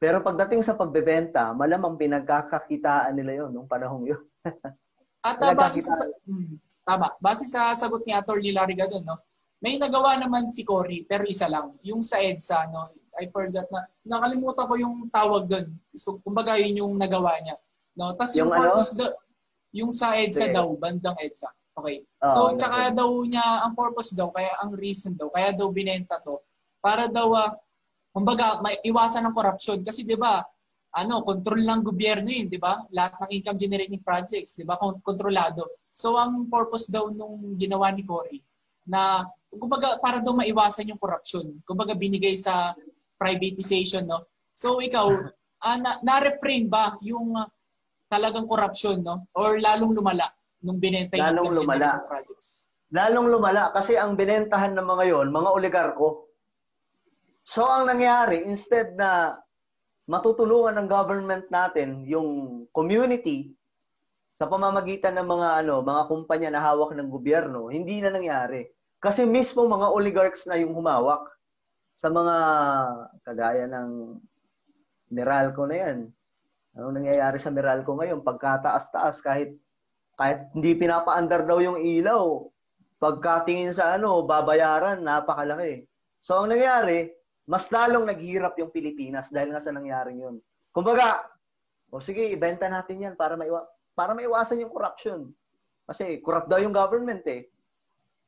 pero pagdating sa pagbebenta, malamang pinagkakakitaan nila yon nung panahong yun. <laughs> At uh, base sa, hmm, tama, base sa sagot ni Atty. Larry Gadon, no? may nagawa naman si Cory, pero isa lang. Yung sa EDSA, no? I forgot na, nakalimutan ko yung tawag doon. So, kumbaga yun yung nagawa niya. No? Tapos yung, Yung ano? purpose daw, yung sa EDSA Sige. daw, bandang EDSA. Okay. Oo, so, ano tsaka daw niya, ang purpose daw, kaya ang reason daw, kaya daw binenta to, para daw, ah, kumbaga, may iwasan ng corruption. Kasi, di ba, ano, control ng gobyerno yun, di ba? Lahat ng income generating projects, di ba? Kon- Kontrolado. So, ang purpose daw nung ginawa ni Cory, na, kumbaga, para daw maiwasan yung corruption. Kumbaga, binigay sa privatization, no? So, ikaw, ah, na, na-refrain ba yung ah, talagang corruption, no? Or lalong lumala nung binenta yung Lalong lumala. projects? Lalong lumala kasi ang binentahan ng mga yon, mga oligarko. So ang nangyari, instead na matutulungan ng government natin yung community sa pamamagitan ng mga ano, mga kumpanya na hawak ng gobyerno, hindi na nangyari. Kasi mismo mga oligarchs na yung humawak sa mga kagaya ng Meralco na yan. Anong nangyayari sa Meralco ngayon? Pagkataas-taas kahit kahit hindi pinapaandar daw yung ilaw, pagkatingin sa ano, babayaran, napakalaki. So ang nangyari, mas lalong naghirap yung Pilipinas dahil nga sa nangyaring yun. Kumbaga, o sige, ibenta natin yan para maiwa para maiwasan yung corruption. Kasi corrupt daw yung government eh.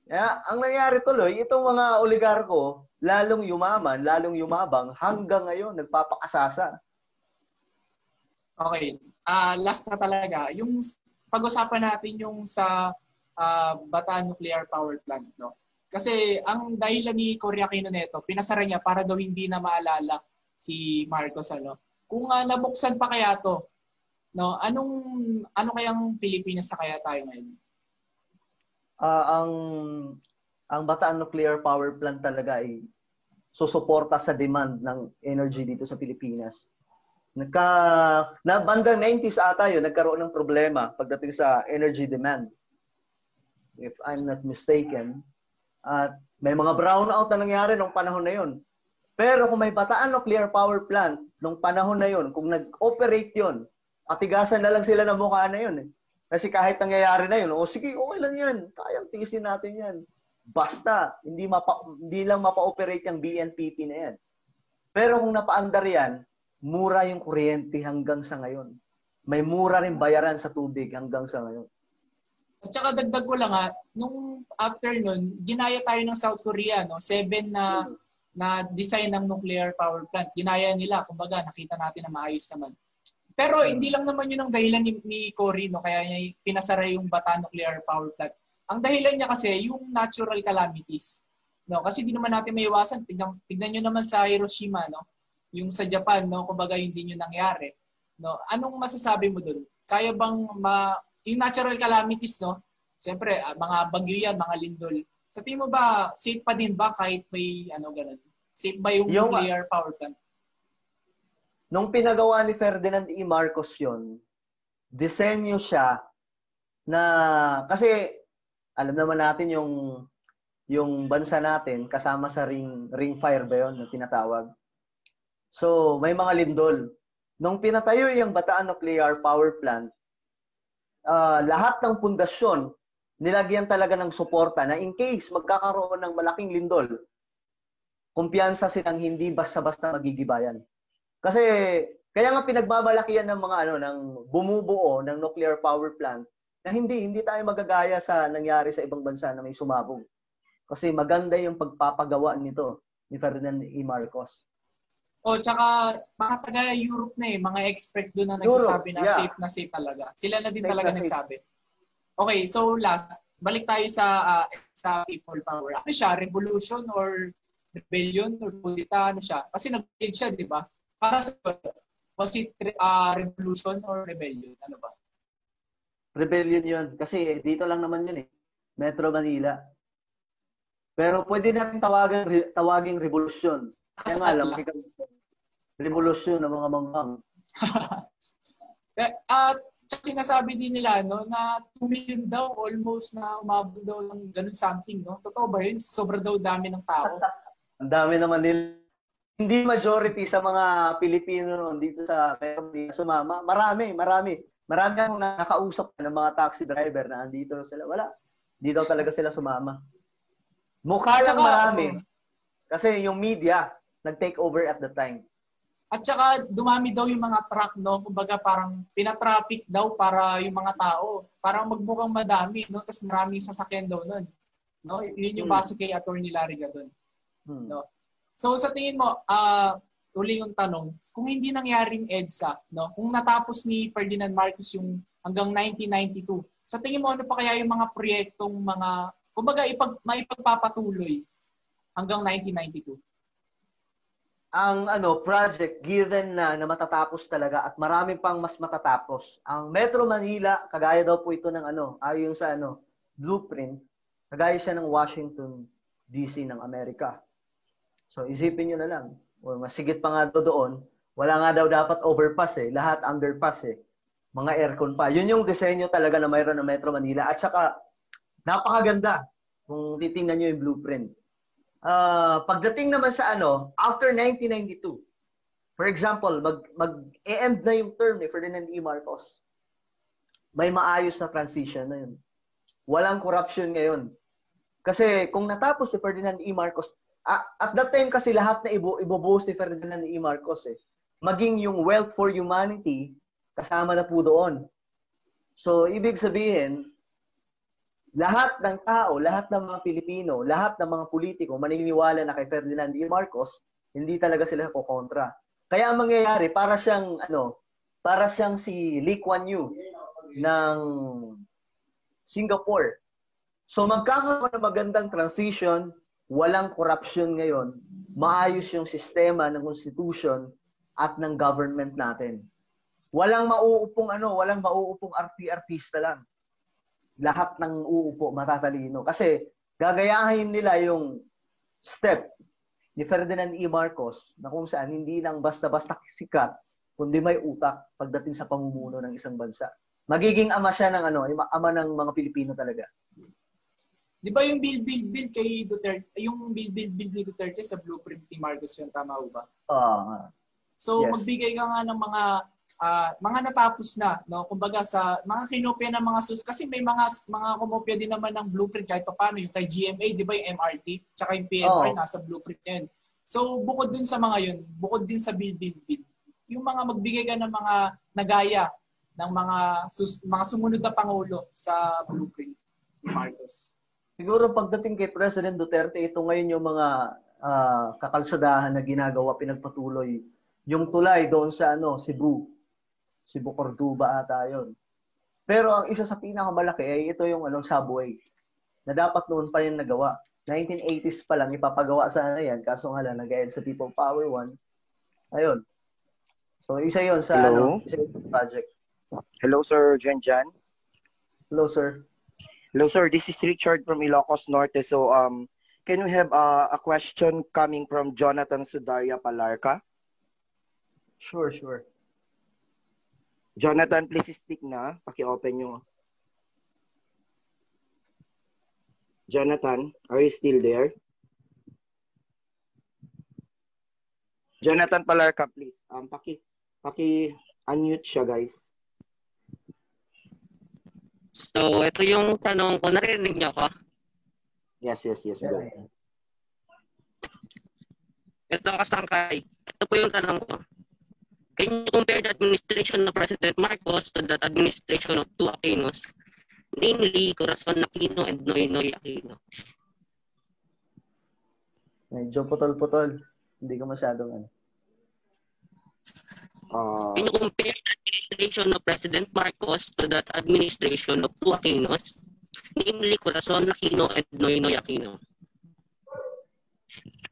Kaya ang nangyari tuloy, itong mga oligarko, lalong yumaman, lalong yumabang, hanggang ngayon, nagpapakasasa. Okay. Uh, last na talaga. Yung pag-usapan natin yung sa uh, Bataan Nuclear Power Plant. No? Kasi ang dahilan ni Cory Aquino neto, pinasara niya para daw hindi na maalala si Marcos ano. Kung uh, nabuksan pa kaya to, no, anong ano kayang Pilipinas sa kaya tayo ngayon? Uh, ang ang Bataan Nuclear Power Plant talaga ay susuporta sa demand ng energy dito sa Pilipinas. Nagka, na banda 90s ata yun, nagkaroon ng problema pagdating sa energy demand. If I'm not mistaken, at may mga brownout na nangyari nung panahon na yon. Pero kung may Bataan Nuclear Power Plant nung panahon na yon, kung nag-operate yon, atigasan na lang sila ng mukha na yon. Eh. Kasi kahit nangyayari na yun, o sige, okay lang yan. Kayang tiisin natin yan. Basta, hindi, mapa, hindi lang mapa-operate yung BNPP na yan. Pero kung napaandar yan, mura yung kuryente hanggang sa ngayon. May mura rin bayaran sa tubig hanggang sa ngayon. At saka dagdag ko lang ha, nung after nun, ginaya tayo ng South Korea, no? Seven na na design ng nuclear power plant. Ginaya nila, kumbaga nakita natin na maayos naman. Pero hindi lang naman yun ang dahilan ni, ni Cory, no? kaya niya pinasara yung Bata Nuclear Power Plant. Ang dahilan niya kasi yung natural calamities. No? Kasi hindi naman natin maiwasan. Tignan, tignan nyo naman sa Hiroshima, no? yung sa Japan, no? kumbaga hindi nyo nangyari. No? Anong masasabi mo dun? Kaya bang ma, yung natural calamities, no? Siyempre, uh, mga bagyo yan, mga lindol. Sa tingin mo ba, safe pa din ba kahit may ano ganun? Safe ba yung, yung nuclear power plant? Nung pinagawa ni Ferdinand E. Marcos yon, disenyo siya na kasi alam naman natin yung yung bansa natin kasama sa ring ring fire ba yon na tinatawag. So, may mga lindol. Nung pinatayo yung Bataan Nuclear Power Plant, uh, lahat ng pundasyon nilagyan talaga ng suporta na in case magkakaroon ng malaking lindol, kumpiyansa silang hindi basta-basta magigibayan. Kasi kaya nga pinagbabalakihan ng mga ano ng bumubuo ng nuclear power plant na hindi hindi tayo magagaya sa nangyari sa ibang bansa na may sumabog. Kasi maganda yung pagpapagawa nito ni Ferdinand E. Marcos. O, oh, tsaka mga taga Europe na eh, mga expert doon na nagsasabi Europe, na yeah. safe na safe talaga. Sila na din safe talaga na nagsabi. Okay, so last, balik tayo sa uh, sa people power. Ano siya, revolution or rebellion or kudita, ano siya? Kasi nag-build siya, di ba? Para sa was it uh, revolution or rebellion? Ano ba? Rebellion yun. Kasi dito lang naman yun eh. Metro Manila. Pero pwede natin tawagan tawaging revolution. Kaya nga alam, revolusyon ng mga manghang. <laughs> At uh, sinasabi din nila no na 2 million daw almost na umabot daw ng ganun something no. Totoo ba 'yun? Sobra daw dami ng tao. <laughs> Ang dami naman nila. Hindi majority sa mga Pilipino noon dito sa pero di sumama. Marami, marami. Marami akong nakausap ng mga taxi driver na andito sila. Wala. Hindi daw talaga sila sumama. Mukha lang marami. Kasi yung media, nag-take over at the time. At saka dumami daw yung mga truck, no? Kumbaga parang pinatraffic daw para yung mga tao. Parang magmukhang madami, no? Tapos maraming sasakyan daw nun. No? Yun yung hmm. base kay Attorney Larry doon. Hmm. No? So sa tingin mo, uh, uling yung tanong, kung hindi nangyaring EDSA, no? Kung natapos ni Ferdinand Marcos yung hanggang 1992, sa tingin mo ano pa kaya yung mga proyektong mga kumbaga ipag maipagpapatuloy hanggang 1992? Ang ano project given na na matatapos talaga at marami pang mas matatapos. Ang Metro Manila, kagaya daw po ito ng ano, ayon sa ano, blueprint, kagaya siya ng Washington DC ng Amerika. So isipin niyo na lang, o masigit pa nga do doon, Wala nga daw dapat overpass eh. Lahat underpass eh. Mga aircon pa. Yun yung disenyo talaga na mayroon ng Metro Manila. At saka, napakaganda kung titingnan nyo yung blueprint. Uh, pagdating naman sa ano, after 1992, for example, mag, mag-end na yung term ni Ferdinand E. Marcos. May maayos na transition na yun. Walang corruption ngayon. Kasi kung natapos si Ferdinand E. Marcos, at that time kasi lahat na ibo, iboboast ni Ferdinand E. Marcos eh. Maging yung wealth for humanity, kasama na po doon. So, ibig sabihin, lahat ng tao, lahat ng mga Pilipino, lahat ng mga politiko maniniwala na kay Ferdinand E. Marcos, hindi talaga sila kokontra. Kaya ang mangyayari, para siyang, ano, para siyang si Lee Kuan Yew ng Singapore. So magkakaroon ng magandang transition, walang corruption ngayon, maayos yung sistema ng constitution at ng government natin. Walang mauupong ano, walang mauupong RP-artista lang. Lahat ng uupo matatalino kasi gagayahin nila yung step ni Ferdinand E. Marcos na kung saan hindi lang basta-basta sikat, kundi may utak pagdating sa pamumuno ng isang bansa. Magiging ama siya ng ano, ama ng mga Pilipino talaga. Di ba yung Bill Bill Bill kay Duterte, yung Bill Bill Bill ni Duterte sa blueprint ni Marcos yun, tama ba? Oo. Uh, so yes. magbigay ka nga ng mga uh, mga natapos na, no? Kumbaga sa mga kinopya ng mga sus kasi may mga mga kumopya din naman ng blueprint kahit paano yung kay GMA, 'di ba yung MRT, tsaka yung PNR oh. nasa blueprint yan. So bukod dun sa mga yun, bukod din sa Bill, yung mga magbigay ka ng mga nagaya ng mga sus, mga sumunod na pangulo sa blueprint ni Marcos. Siguro pagdating kay President Duterte, ito ngayon yung mga uh, kakalsadahan na ginagawa, pinagpatuloy. Yung tulay doon sa ano, Cebu. Cebu Cordoba ata yun. Pero ang isa sa pinakamalaki ay ito yung ano, subway. Na dapat noon pa yung nagawa. 1980s pa lang ipapagawa sana yan. Kaso nga lang, nag sa People Power 1. Ayun. So, isa yon sa Hello? ano, isa yung project. Hello, Sir Jen Jan. Hello, sir. Hello, sir. This is Richard from Ilocos Norte. So, um, can we have uh, a question coming from Jonathan Sudaria Palarca? Sure, sure. Jonathan, please speak na. Paki-open nyo. Jonathan, are you still there? Jonathan Palarca, please. Um, paki, paki unmute siya, guys. So, ito yung tanong ko. Narinig niyo ako? Yes, yes, yes. Go. Ito kasangkay. Ito po yung tanong ko. Can you compare the administration of President Marcos to the administration of two Aquinos, namely Corazon Aquino and Noynoy Aquino? Medyo putol-putol. Hindi ko masyadong ano. Uh, Can you compare the administration of President Marcos to that administration of two Aquinos, namely Corazon Aquino and Noynoy Aquino?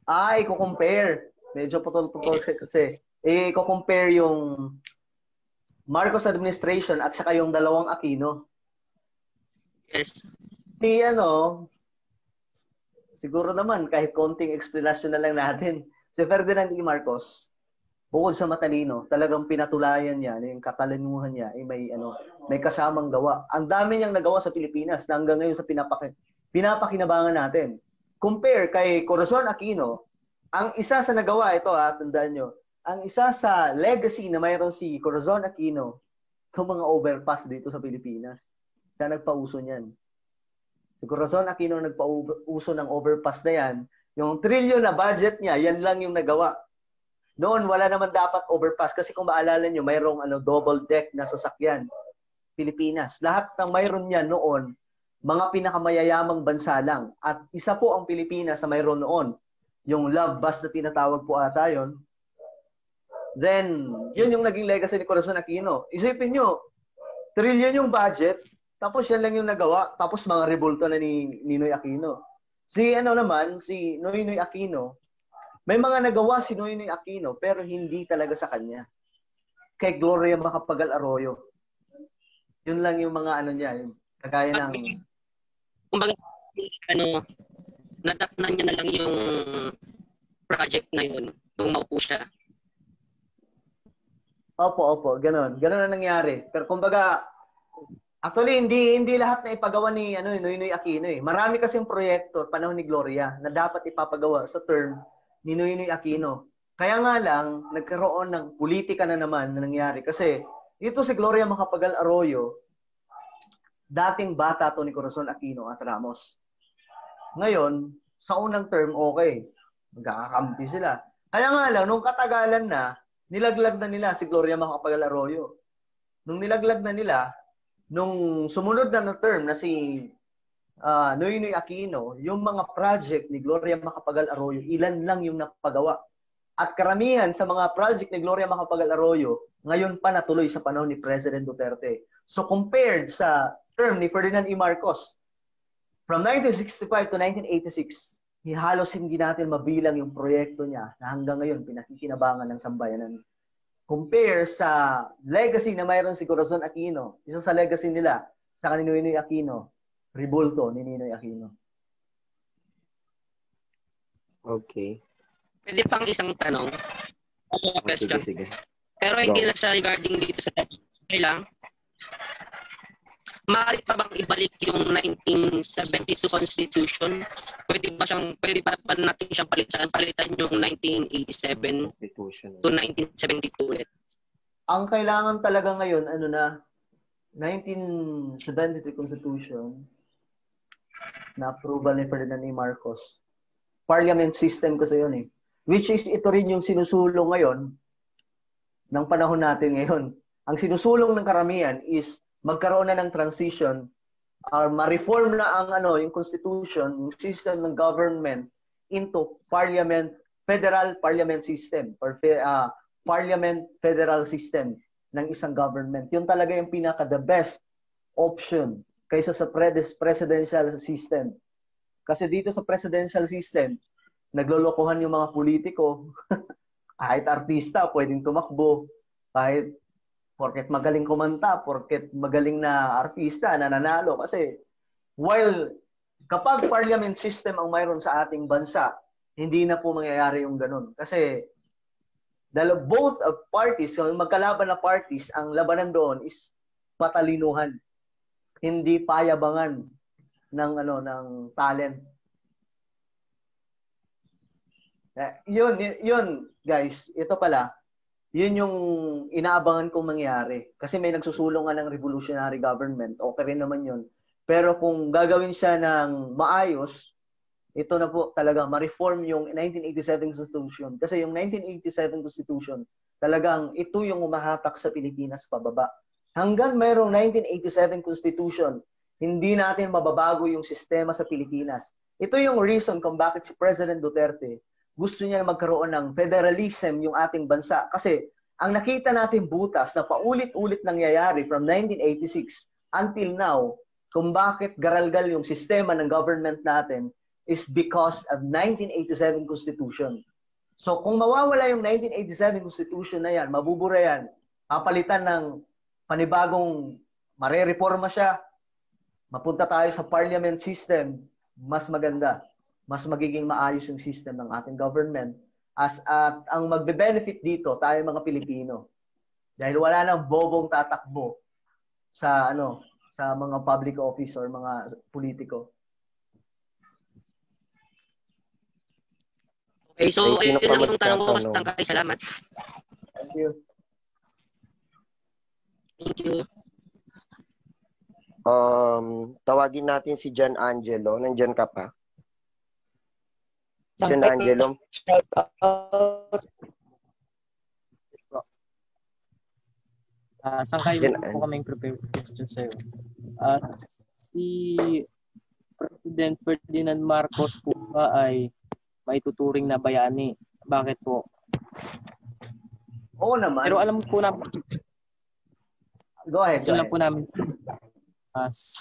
Ah, i-compare. Medyo putol-putol yes. kasi. I-compare yung Marcos administration at saka yung dalawang Aquino. Yes. Si ano, siguro naman kahit konting explanation na lang natin. <laughs> Si Ferdinand E. Marcos, bukod sa matalino, talagang pinatulayan niya, yung katalinuhan niya, ay may ano, may kasamang gawa. Ang dami niyang nagawa sa Pilipinas na hanggang ngayon sa pinapaki, pinapakinabangan natin. Compare kay Corazon Aquino, ang isa sa nagawa ito ha, tandaan nyo, ang isa sa legacy na mayroon si Corazon Aquino, itong mga overpass dito sa Pilipinas. Siya nagpauso niyan. Si Corazon Aquino nagpauso ng overpass na yan. Yung trillion na budget niya, yan lang yung nagawa noon wala naman dapat overpass kasi kung maalala niyo mayroong ano double deck na sasakyan. Pilipinas. Lahat ng mayroon niyan noon mga pinakamayayamang bansa lang. At isa po ang Pilipinas na mayroon noon. Yung love bus na tinatawag po ata yon. Then, yun yung naging legacy ni Corazon Aquino. Isipin nyo, trillion yung budget, tapos yan lang yung nagawa, tapos mga rebulto na ni Ninoy Aquino. Si ano naman, si Noynoy Aquino, may mga nagawa si Noynoy Aquino pero hindi talaga sa kanya. Kay Gloria Macapagal Arroyo. Yun lang yung mga ano niya, yung kagaya ng... Kumbaga, ano, nadatnan niya na lang yung project na yun nung maupo siya. Opo, opo, ganun. Ganun ang nangyari. Pero kumbaga, actually, hindi hindi lahat na ipagawa ni ano, Noynoy Aquino eh. Marami kasing proyekto panahon ni Gloria na dapat ipapagawa sa term ni Noynoy Aquino. Kaya nga lang, nagkaroon ng politika na naman na nangyari. Kasi, dito si Gloria Macapagal Arroyo, dating bata to ni Corazon Aquino at Ramos. Ngayon, sa unang term, okay. Magkakakampi sila. Kaya nga lang, nung katagalan na, nilaglag na nila si Gloria Macapagal Arroyo. Nung nilaglag na nila, nung sumunod na na term na si uh, Noynoy Aquino, yung mga project ni Gloria Macapagal Arroyo, ilan lang yung napagawa. At karamihan sa mga project ni Gloria Macapagal Arroyo, ngayon pa natuloy sa panahon ni President Duterte. So compared sa term ni Ferdinand E. Marcos, from 1965 to 1986, halos hindi natin mabilang yung proyekto niya na hanggang ngayon pinakikinabangan ng sambayanan. Compare sa legacy na mayroon si Corazon Aquino, isa sa legacy nila sa kanino Ninoy Aquino, Ribulto ni Ninoy Aquino. Okay. Pwede pang isang tanong. Oh, sige, sige. Pero hindi na siya regarding dito sa lang maaari pa bang ibalik yung 1972 Constitution? Pwede ba siyang, pwede pa ba natin siyang palitan, palitan yung 1987 Constitution. to 1972 ulit? Ang kailangan talaga ngayon, ano na, 1973 Constitution na approval ni Ferdinand E. Marcos. Parliament system kasi yun eh. Which is ito rin yung sinusulong ngayon ng panahon natin ngayon. Ang sinusulong ng karamihan is magkaroon na ng transition or ma-reform na ang ano, yung constitution, yung system ng government into parliament, federal parliament system or uh, parliament federal system ng isang government. Yun talaga yung pinaka the best option kaysa sa presidential system. Kasi dito sa presidential system, naglolokohan yung mga politiko. <laughs> kahit artista, pwedeng tumakbo. Kahit porket magaling kumanta, porket magaling na artista, nananalo. Kasi while kapag parliament system ang mayroon sa ating bansa, hindi na po mangyayari yung ganun. Kasi dahil both of parties, yung magkalaban na parties, ang labanan doon is patalinuhan. Hindi payabangan ng ano ng talent. Eh, yun, yun, guys, ito pala, yun yung inaabangan kong mangyari. Kasi may nagsusulong ng revolutionary government. Okay rin naman yun. Pero kung gagawin siya ng maayos, ito na po talaga ma-reform yung 1987 Constitution. Kasi yung 1987 Constitution, talagang ito yung umahatak sa Pilipinas pababa. Hanggang mayroong 1987 Constitution, hindi natin mababago yung sistema sa Pilipinas. Ito yung reason kung bakit si President Duterte gusto niya na magkaroon ng federalism yung ating bansa. Kasi ang nakita natin butas na paulit-ulit nangyayari from 1986 until now, kung bakit garalgal yung sistema ng government natin is because of 1987 Constitution. So kung mawawala yung 1987 Constitution na yan, mabubura yan, papalitan ng panibagong marereforma siya, mapunta tayo sa parliament system, mas maganda mas magiging maayos yung system ng ating government as at ang magbe-benefit dito tayo mga Pilipino. Dahil wala nang bobong tatakbo sa ano sa mga public office or mga politiko. Okay, so ayun lang yung tanong ko. Tangkay, salamat. Thank you. Thank you. Um, tawagin natin si John Angelo. Nandiyan ka pa? John Angelo. Uh, saan kayo po kaming prepare question sa'yo? Uh, si President Ferdinand Marcos po ba ay may tuturing na bayani? Bakit po? Oo naman. Pero alam po na Go ahead. Question lang po namin. As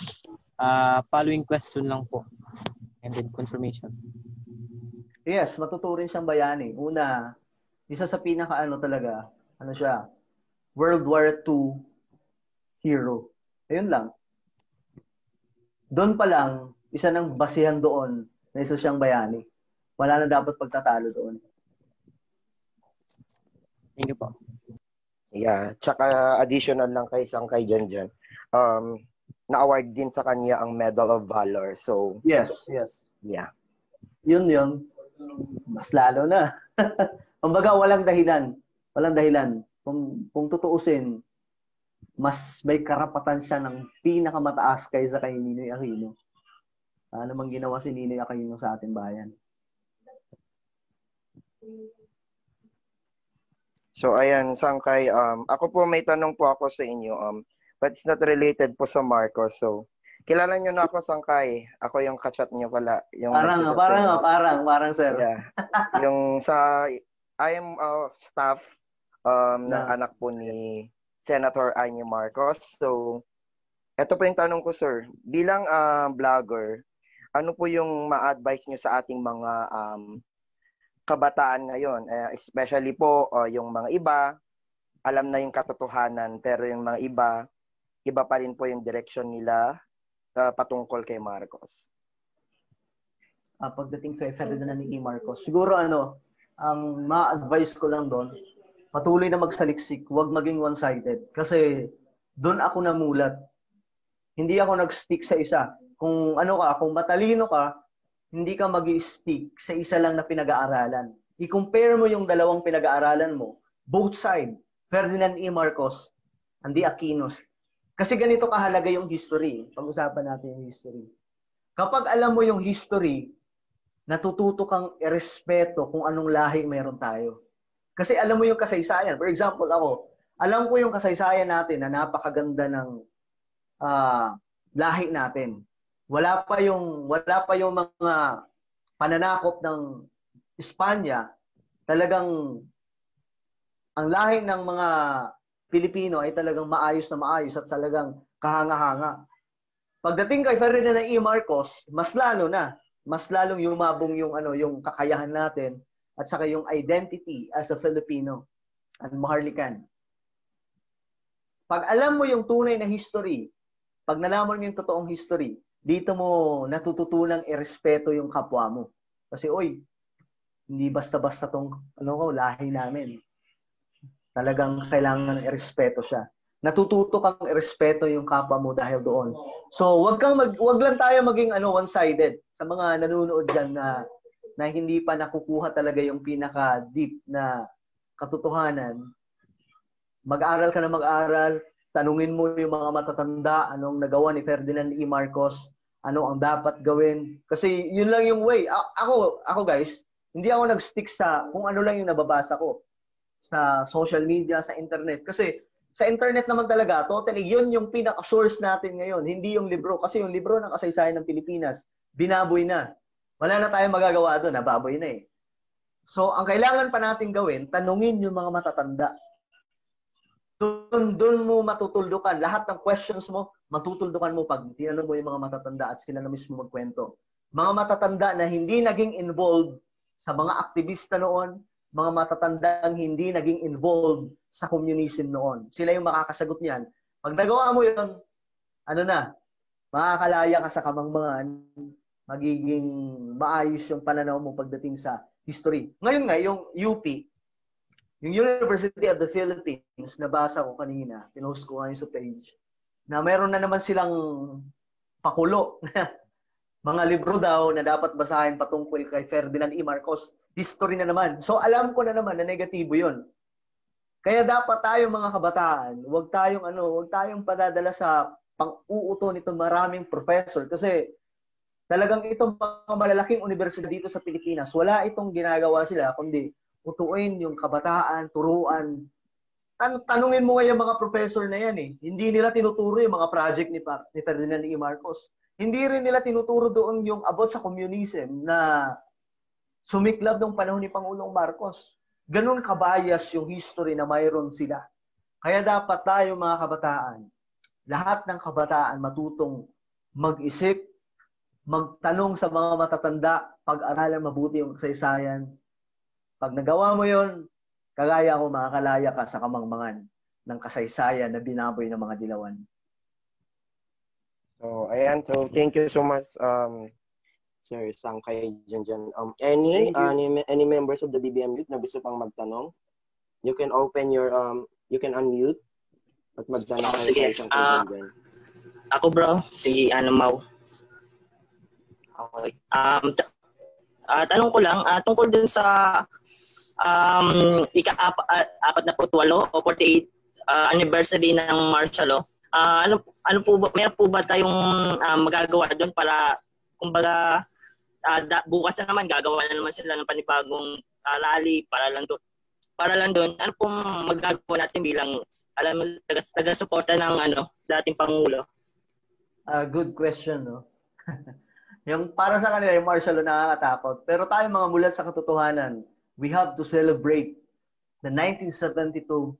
uh, following question lang po. And then confirmation. Yes, matuturing siyang bayani. Una, isa sa pinaka ano talaga, ano siya, World War II hero. Ayun lang. Doon pa lang, isa ng basihan doon na isa siyang bayani. Wala na dapat pagtatalo doon. Thank you po. Yeah, tsaka additional lang kay Sangkay dyan dyan. Um, na-award din sa kanya ang Medal of Valor. So, Yes, yes. yeah. Yun yun. Mas lalo na. <laughs> Kumbaga, walang dahilan. Walang dahilan. Kung, kung tutuusin, mas may karapatan siya ng pinakamataas kaysa kay Ninoy Aquino. Ano mang ginawa si Ninoy Aquino sa ating bayan. So, ayan, Sangkay, um, ako po may tanong po ako sa inyo. Um, but it's not related po sa Marcos. So, kilala nyo na ako, Sangkay. Ako yung kachat nyo pala. Yung Parang, nagchat parang, inyo. parang, parang, sir. Yeah. <laughs> yung sa, I am uh, staff um, ng Yeah. anak po ni Senator Anya Marcos. So, eto po yung tanong ko, sir. Bilang uh, vlogger, ano po yung ma-advise nyo sa ating mga um, kabataan ngayon? Eh, especially po uh, yung mga iba, alam na yung katotohanan, pero yung mga iba, iba pa rin po yung direction nila uh, patungkol kay Marcos. ah, pagdating kay Ferdinand ni Marcos. Siguro ano, ang ma-advise ko lang doon, patuloy na magsaliksik, huwag maging one-sided. Kasi doon ako namulat. Hindi ako nag-stick sa isa. Kung ano ka, kung matalino ka, hindi ka mag stick sa isa lang na pinag-aaralan. I-compare mo yung dalawang pinag-aaralan mo, both side, Ferdinand E. Marcos, and the Aquinos. Kasi ganito kahalaga yung history. Pag-usapan natin yung history. Kapag alam mo yung history, natututo kang irespeto kung anong lahi meron tayo. Kasi alam mo yung kasaysayan. For example, ako, alam ko yung kasaysayan natin na napakaganda ng ah, lahi natin. Wala pa yung wala pa yung mga pananakop ng Espanya. Talagang ang lahi ng mga Pilipino ay talagang maayos na maayos at talagang kahanga-hanga. Pagdating kay Ferdinand E. Marcos, mas lalo na, mas lalong yumabong yung ano, yung kakayahan natin at saka yung identity as a Filipino and Maharlikan. Pag alam mo yung tunay na history, pag nalaman mo yung totoong history, dito mo natututunang irespeto yung kapwa mo. Kasi, oy, hindi basta-basta tong ano ko, lahi namin. Talagang kailangan irespeto siya. Natututo kang irespeto yung kapwa mo dahil doon. So, wag kang mag, wag lang tayo maging ano one-sided sa mga nanonood diyan na na hindi pa nakukuha talaga yung pinaka deep na katotohanan. Mag-aral ka na mag-aral, tanungin mo yung mga matatanda anong nagawa ni Ferdinand E. Marcos, ano ang dapat gawin. Kasi yun lang yung way. A- ako, ako guys, hindi ako nag-stick sa kung ano lang yung nababasa ko sa social media, sa internet. Kasi sa internet naman talaga, totally, yun yung pinaka-source natin ngayon. Hindi yung libro. Kasi yung libro ng kasaysayan ng Pilipinas, binaboy na. Wala na tayong magagawa doon, nababoy na eh. So, ang kailangan pa natin gawin, tanungin yung mga matatanda. Doon, doon mo matutuldukan. Lahat ng questions mo, matutuldukan mo pag tinanong mo yung mga matatanda at sila na mismo magkwento. Mga matatanda na hindi naging involved sa mga aktivista noon, mga matatandang hindi naging involved sa communism noon. Sila yung makakasagot niyan. Pag nagawa mo yun, ano na, makakalaya ka sa kamangmangan, magiging maayos yung pananaw mo pagdating sa history. Ngayon nga, yung UP, yung University of the Philippines, nabasa ko kanina, pinost ko ngayon sa page, na meron na naman silang pakulo <laughs> mga libro daw na dapat basahin patungkol kay Ferdinand E. Marcos. History na naman. So alam ko na naman na negatibo 'yon. Kaya dapat tayo mga kabataan, huwag tayong ano, huwag tayong padadala sa pang-uuto nito maraming professor kasi talagang itong mga malalaking universidad dito sa Pilipinas, wala itong ginagawa sila kundi utuin yung kabataan, turuan. Tan tanungin mo nga yung mga professor na yan eh. Hindi nila tinuturo yung mga project ni, pa- ni Ferdinand E. Marcos. Hindi rin nila tinuturo doon yung about sa communism na sumiklab ng panahon ni Pangulong Marcos. Ganun kabayas yung history na mayroon sila. Kaya dapat tayo mga kabataan, lahat ng kabataan matutong mag-isip, magtanong sa mga matatanda, pag-aralan mabuti yung kasaysayan. Pag nagawa mo yon, kagaya ko makakalaya ka sa kamangmangan ng kasaysayan na binaboy ng mga dilawan. So, ayan. So, thank you so much, um, Sir Sangkay Janjan. Um, any, any, any members of the BBM Youth na gusto pang magtanong, you can open your um, you can unmute at magtanong Oh, sige. dyan. Ako bro, si ano Mau. Okay. Um, t- ah, tanong ko lang, ah, tungkol dun sa um, ika-apat na po o 48 ah, anniversary ng martial law. Ah, ano, ano po ba, meron po ba tayong ah, magagawa doon para, kumbaga, ah, da, bukas na naman, gagawa na naman sila ng panibagong ah, rally para lang doon. Para lang doon, ano pong magagawa natin bilang, alam mo, taga, taga-suporta ng ano, dating Pangulo? Ah, good question, no? <laughs> yung para sa kanila, yung martial law nakakatakot. Pero tayo mga mula sa katotohanan, we have to celebrate the 1972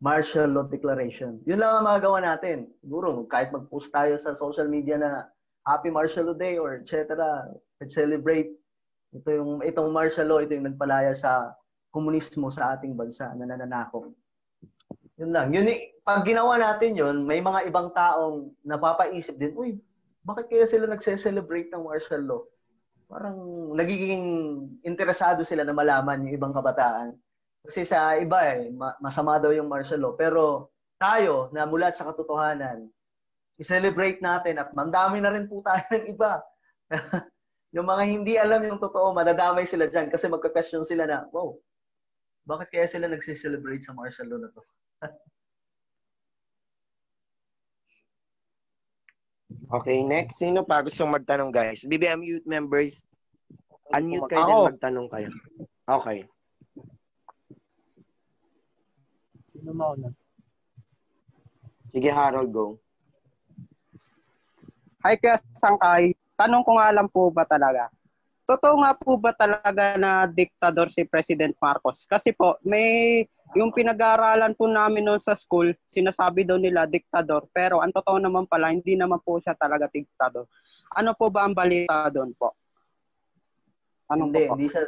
martial law declaration. Yun lang ang magagawa natin. Siguro, kahit mag-post tayo sa social media na Happy Martial Law Day or etc. Let's celebrate. Ito yung, itong martial law, ito yung nagpalaya sa komunismo sa ating bansa na nananakop. Yun lang. Yun, pag ginawa natin yun, may mga ibang taong napapaisip din, uy, bakit kaya sila nagse-celebrate ng martial law? Parang nagiging interesado sila na malaman yung ibang kabataan. Kasi sa iba eh, ma- masama daw yung martial law. Pero tayo, na mula sa katotohanan, i-celebrate natin at mandami na rin po tayo <laughs> ng iba. <laughs> yung mga hindi alam yung totoo, madadamay sila dyan kasi magka-question sila na, wow, bakit kaya sila nagse-celebrate sa martial law na to? <laughs> Okay, next. Sino pa gustong magtanong, guys? BBM Youth members, unmute kayo Ako. din magtanong kayo. Okay. Sino mauna? Sige, Harold, go. Hi, Kuya Sangkay. Tanong ko nga lang po ba talaga? Totoo nga po ba talaga na diktador si President Marcos? Kasi po, may yung pinag-aaralan po namin noon sa school, sinasabi daw nila diktador, pero ang totoo naman pala, hindi naman po siya talaga diktador. Ano po ba ang balita doon po? Ano hindi, po hindi siya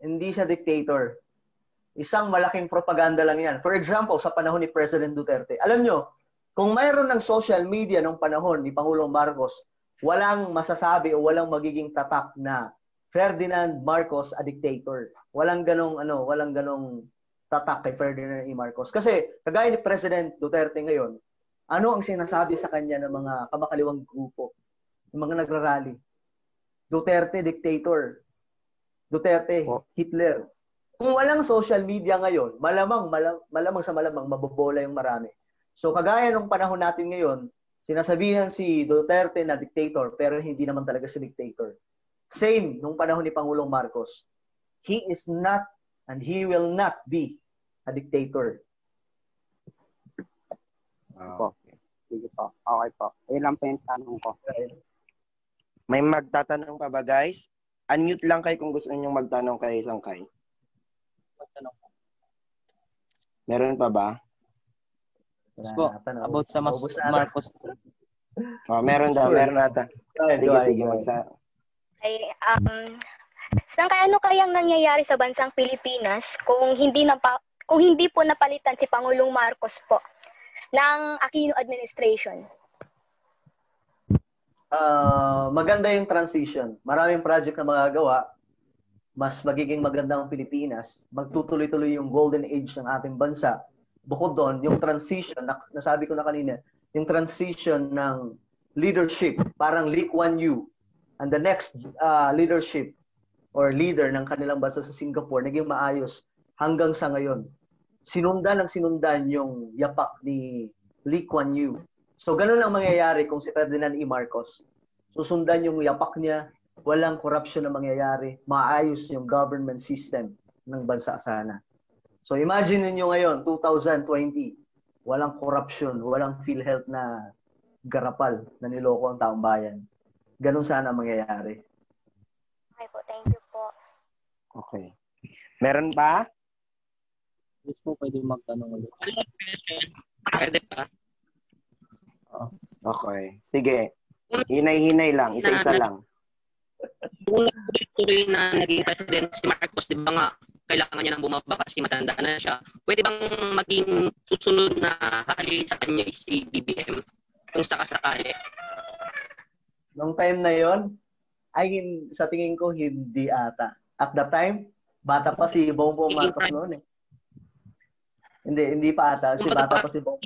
hindi siya dictator. Isang malaking propaganda lang 'yan. For example, sa panahon ni President Duterte. Alam nyo, kung mayroon ng social media nung panahon ni Pangulong Marcos, walang masasabi o walang magiging tatak na Ferdinand Marcos a dictator. Walang ganong ano, walang ganong tatak kay Ferdinand E. Marcos. Kasi kagaya ni President Duterte ngayon, ano ang sinasabi sa kanya ng mga kamakaliwang grupo, ng mga nagrarally? Duterte dictator. Duterte, Hitler. Kung walang social media ngayon, malamang, malamang, malamang sa malamang mabobola yung marami. So kagaya nung panahon natin ngayon, sinasabihan si Duterte na dictator pero hindi naman talaga si dictator. Same nung panahon ni Pangulong Marcos. He is not and he will not be a dictator. Po. Sige po. Okay po. Ilan po yung tanong ko. May magtatanong pa ba, guys? Unmute lang kayo kung gusto niyo magtanong kay Sangkay. Meron pa ba? Yes po, about sa Mas Ubus. Marcos. Oh, meron daw, meron ata. Sige, sige, magsa. Ay, um, saan kaya ano kayang nangyayari sa bansang Pilipinas kung hindi na pa, kung hindi po napalitan si Pangulong Marcos po ng Aquino administration? Ah, maganda yung transition. Maraming project na magagawa. Mas magiging maganda ang Pilipinas. Magtutuloy-tuloy yung golden age ng ating bansa. Bukod doon, yung transition, na, nasabi ko na kanina, yung transition ng leadership, parang Lee Kuan Yew, and the next ah, leadership or leader ng kanilang bansa sa Singapore, naging maayos hanggang sa ngayon. Sinundan ang sinundan yung yapak ni Lee Kuan Yew. So, ganun ang mangyayari kung si Ferdinand E. Marcos. Susundan yung yapak niya, walang corruption na mangyayari, maayos yung government system ng bansa sana. So, imagine niyo ngayon, 2020, walang corruption, walang PhilHealth na garapal na niloko ang taong bayan. Ganun sana ang mangyayari. Okay po, thank you po. Okay. Meron pa? Yes po, pwede magtanong ulit. Pwede pa? Okay. Sige. Hinay-hinay lang. Isa-isa lang. Kung tuloy na naging president si Marcos, di ba nga, kailangan niya nang bumaba kasi matanda na siya. Pwede bang maging susunod na hali sa kanya si BBM? Kung sakasakali. Nung time na yon ay sa tingin ko hindi ata. At the time, bata pa si Bongbong Marcos noon eh. Hindi, hindi pa ata. Si bata pa- si Bong.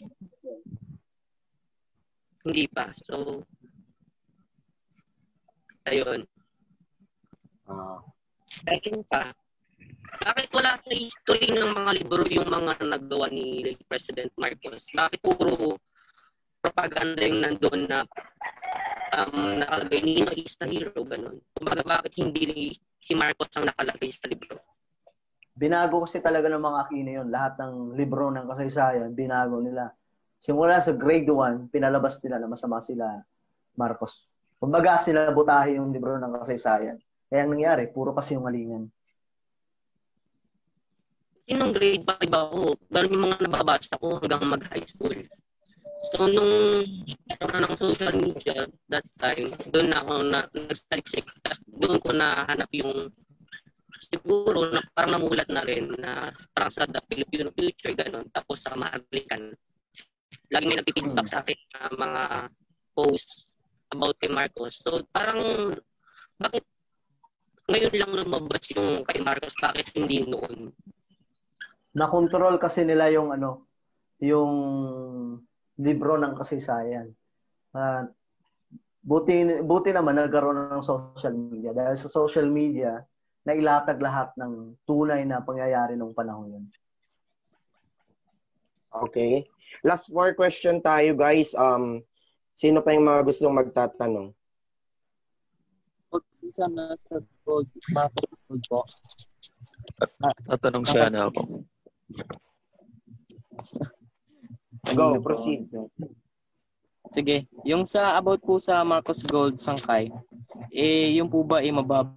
Hindi pa. So, ayun. Ah. Second pa, bakit wala sa history ng mga libro yung mga nagawa ni late President Marcos? Bakit puro propaganda yung nandun na um, nakalagay ni Nino is the hero, ganun. Kumbaga, bakit hindi si Marcos ang nakalagay sa libro? Binago kasi talaga ng mga Aquino yun. Lahat ng libro ng kasaysayan, binago nila. Simula sa grade 1, pinalabas nila na masama sila Marcos. Kumbaga sila butahe yung libro ng kasaysayan. Kaya ang nangyari, puro kasi yung malingan. Kasi nung grade 5 ako, ganun yung mga nababasa ko hanggang mag-high school. So, nung nagkaroon ng social media that time, doon na ako na, nagsaliksik. Tapos doon ko nahanap yung siguro na parang namulat na rin na parang sa The Filipino Future, ganun. Tapos sa Mahalikan. Lagi may nagpipigback sa akin na mga posts about kay Marcos. So, parang bakit ngayon lang lumabas yung kay Marcos, bakit hindi noon? Na-control kasi nila yung ano, yung libro ng kasaysayan. Ah, buti buti naman nagkaroon ng social media dahil sa social media nailatag lahat ng tunay na pangyayari ng panahon yun. Okay. Last four question tayo, guys. Um, sino pa yung mga gustong magtatanong? Sana sa gold, gold po. Tatanong sana ako. Go, proceed. Sige, yung sa about po sa Marcos Gold Sangkay, eh yung po ba eh mababa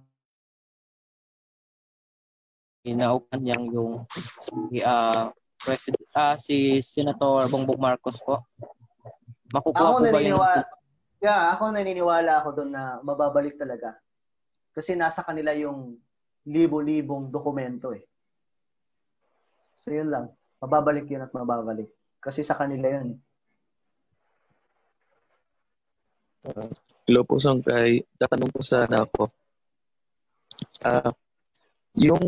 inaupan niyang yung si ah president ah si Senator Bongbong Marcos po. Makukuha Ako po ba yung yeah, ako naniniwala ako doon na mababalik talaga. Kasi nasa kanila yung libo-libong dokumento eh. So yun lang. Mababalik yun at mababalik. Kasi sa kanila yun. Hello po, Sangkay. Tatanong po sana ako. Ah, yung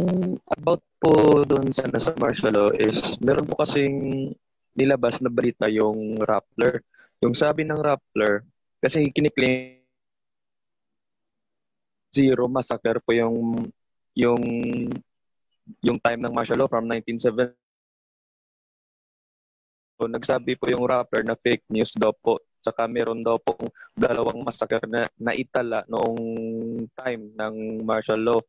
about po doon sa martial law is meron po kasing nilabas na balita yung Rappler. Yung sabi ng Rappler, kasi kiniklaim zero massacre po yung yung yung time ng martial law from 1970 So, nagsabi po yung rapper na fake news daw po. Tsaka meron daw po dalawang massacre na naitala noong time ng martial law.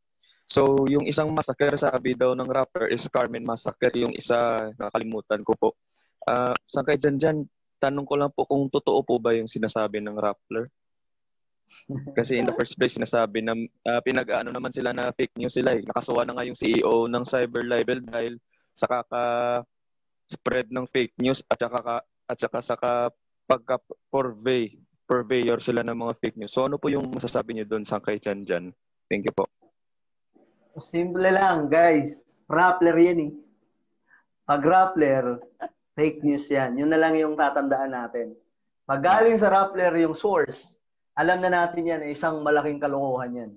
So, yung isang massacre sabi daw ng rapper is Carmen Massacre. Yung isa, nakalimutan ko po. Ah, saan kayo dyan dyan? Tanong ko lang po kung totoo po ba yung sinasabi ng Rappler? Kasi in the first place, sinasabi na ah, pinag-ano naman sila na fake news sila eh. Nakasuwa na nga yung CEO ng Cyber Libel dahil sa kaka spread ng fake news at saka ka, at saka saka pagka purvey purveyor sila ng mga fake news. So ano po yung masasabi niyo doon sa kay Chan Jan? Thank you po. Simple lang, guys. Rappler yan eh. Pag Rappler, fake news yan. Yun na lang yung tatandaan natin. Pag galing sa Rappler yung source, alam na natin yan, isang malaking kalokohan yan.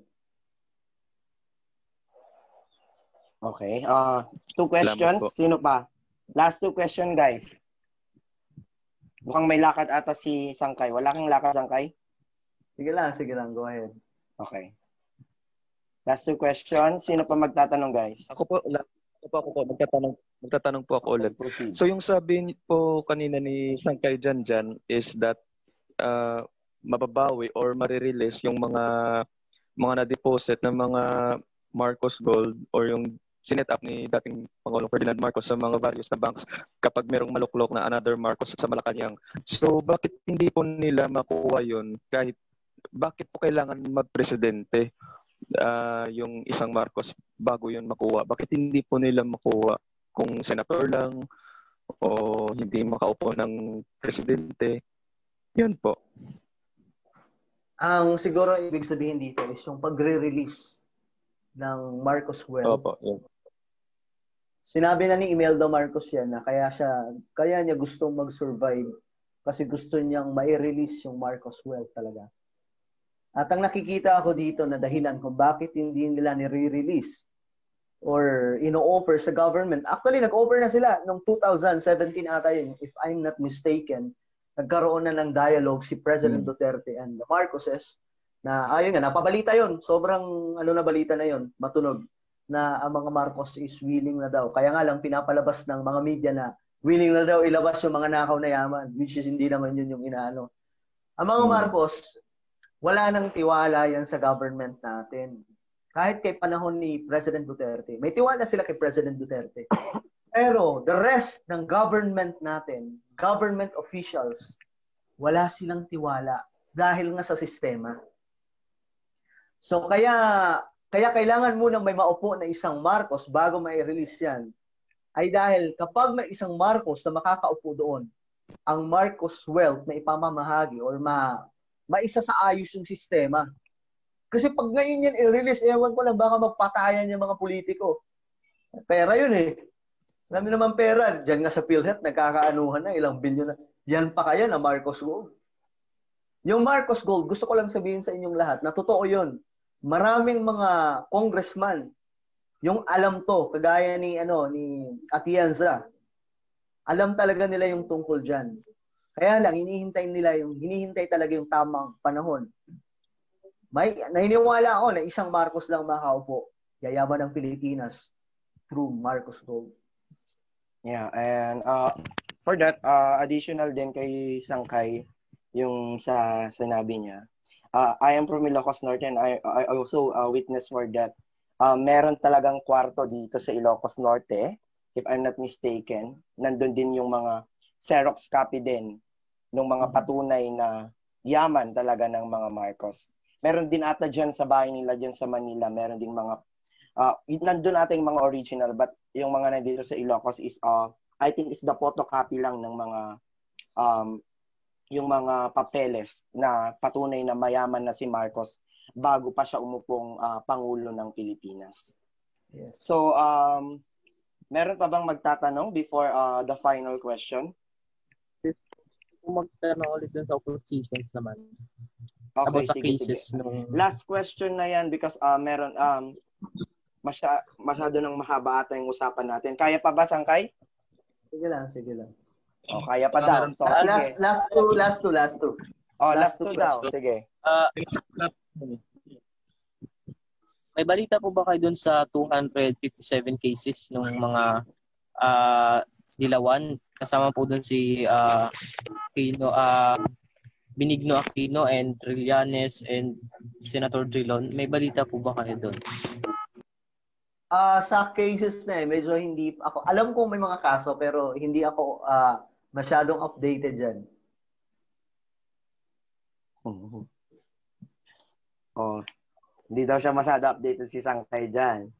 Okay. Uh, two questions. Sino pa? Last two question, guys. Mukhang may lakad ata si Sangkay. Wala kang lakad, Sangkay? Sige lang, sige lang. Go ahead. Okay. Last two questions. Sino pa magtatanong, guys? Ako po, ako po, ako po, magtatanong, magtatanong po ako ulit. Proceed. So yung sabi po kanina ni Sangkay Jan Jan is that uh, mababawi or marirelease yung mga mga na-deposit ng mga Marcos Gold or yung sinet up ni dating Pangulong Ferdinand Marcos sa mga various na banks kapag merong maluklok na another Marcos sa Malacanang. So bakit hindi po nila makuha yun kahit bakit po kailangan magpresidente ah, yung isang Marcos bago yun makuha? Bakit hindi po nila makuha kung senator lang o hindi makaupo ng presidente? Yun po. Ang siguro ibig sabihin dito is yung pagre-release ng Marcos Well. Opo, yun. Sinabi na ni Imelda Marcos yan na kaya siya kaya niya gustong mag-survive kasi gusto niyang mai-release yung Marcos Well talaga. At ang nakikita ako dito na dahilan kung bakit hindi nila nire-release or ino-offer sa government. Actually, nag-offer na sila noong 2017 ata yun, if I'm not mistaken. Nagkaroon na ng dialogue si President Hmm. Duterte and the Marcoses na ayun nga, napabalita yon Sobrang ano na balita na yon matunog na ang mga Marcos is willing na daw. Kaya nga lang pinapalabas ng mga media na willing na daw ilabas yung mga nakaw na yaman, which is hindi naman yun yung inaano. Ang mga Hmm. Marcos, wala nang tiwala yan sa government natin. Kahit kay panahon ni President Duterte, may tiwala sila kay President Duterte. <coughs> Pero the rest ng government natin, government officials, wala silang tiwala dahil nga sa sistema. So kaya kaya kailangan munang may maupo na isang Marcos bago mai-release yan. Ay dahil kapag may isang Marcos na makakaupo doon, ang Marcos wealth na ipamamahagi or ma maisa sa ayos yung sistema. Kasi pag ngayon yan i-release, ewan ko lang baka magpatayan yung mga politiko. Pera yun eh. Alam naman pera, diyan nga sa PhilHealth, nagkakaanuhan na, ilang bilyon na. Yan pa kaya na Marcos Gold. Yung Marcos Gold, gusto ko lang sabihin sa inyong lahat na totoo yun. Maraming mga congressman, yung alam to, kagaya ni, ano, ni Atienza, alam talaga nila yung tungkol dyan. Kaya lang, hinihintay nila yung, hinihintay talaga yung tamang panahon. May, naniniwala ako na isang Marcos lang makaupo. Yayaman ng Pilipinas through Marcos Gold. Yeah, and uh, for that, uh, additional din kay Sangkay, yung sa sinabi niya. Uh, I am from Ilocos Norte and I, I also uh, witness for that. Uh, meron talagang kwarto dito sa Ilocos Norte, if I'm not mistaken. Nandun din yung mga Xerox copy din ng mga patunay na yaman talaga ng mga Marcos. Meron din ata dyan sa bahay nila dyan sa Manila, meron ding mga uh, nandun ata yung mga original but yung mga nandito sa Ilocos is uh, I think is the photocopy lang ng mga um, yung mga papeles na patunay na mayaman na si Marcos bago pa siya umupong uh, pangulo ng Pilipinas. Yes. So um meron pa bang magtatanong before uh, the final question? Kung magtanong ulit dun sa oppositions naman. Okay, about sa sige, cases sige. nung Last question na yan because uh, meron um masya, masyado nang mahaba ata yung usapan natin. Kaya pa ba, Sangkay? Sige lang, sige lang. O, kaya pa daw. So, sige. last, last two, last two, last two. Oh, last, last two two daw. questions. Sige. Ah, may balita po ba kayo dun sa 257 cases ng mga ah, dilawan? Kasama po dun si ah, Aquino, ah, Benigno Aquino and Trillanes and Senator Drilon. May balita po ba kayo dun? Ah, sa cases na eh, medyo hindi ako alam ko may mga kaso pero hindi ako ah, masyadong updated diyan. Oh, hindi daw siya masyado updated si Sangkay dyan.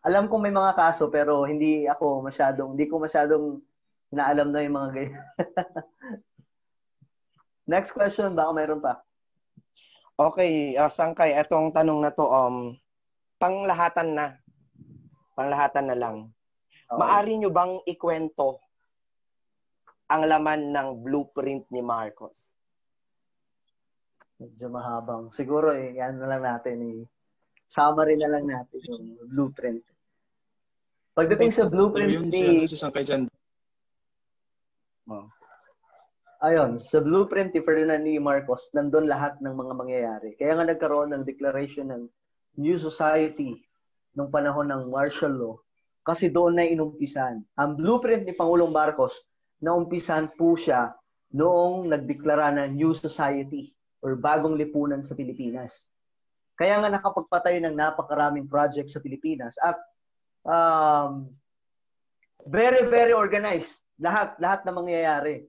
Alam ko may mga kaso pero hindi ako masyadong hindi ko masyadong naalam na yung mga ganyan. <laughs> Next question, baka mayroon pa. Okay, uh, Sangkay, etong tanong na to, um, panglahatan na. Panglahatan na lang. Maari nyo bang ikwento ang laman ng blueprint ni Marcos? Medyo mahabang. Siguro eh, yan na lang natin eh. Summary na lang natin yung blueprint. Pagdating sa blueprint Yun ni... si, si Sangkay dyan. Oh. Ayun, sa blueprint ni Ferdinand ni Marcos, nandun lahat ng mga mangyayari. Kaya nga nagkaroon ng declaration ng New Society nung panahon ng martial law kasi doon na inumpisan. Ang blueprint ni Pangulong Marcos, naumpisan po siya noong nagdeklara ng New Society or bagong lipunan sa Pilipinas. Kaya nga nakapagpatay ng napakaraming project sa Pilipinas at um, very, very organized. Lahat, lahat na mangyayari.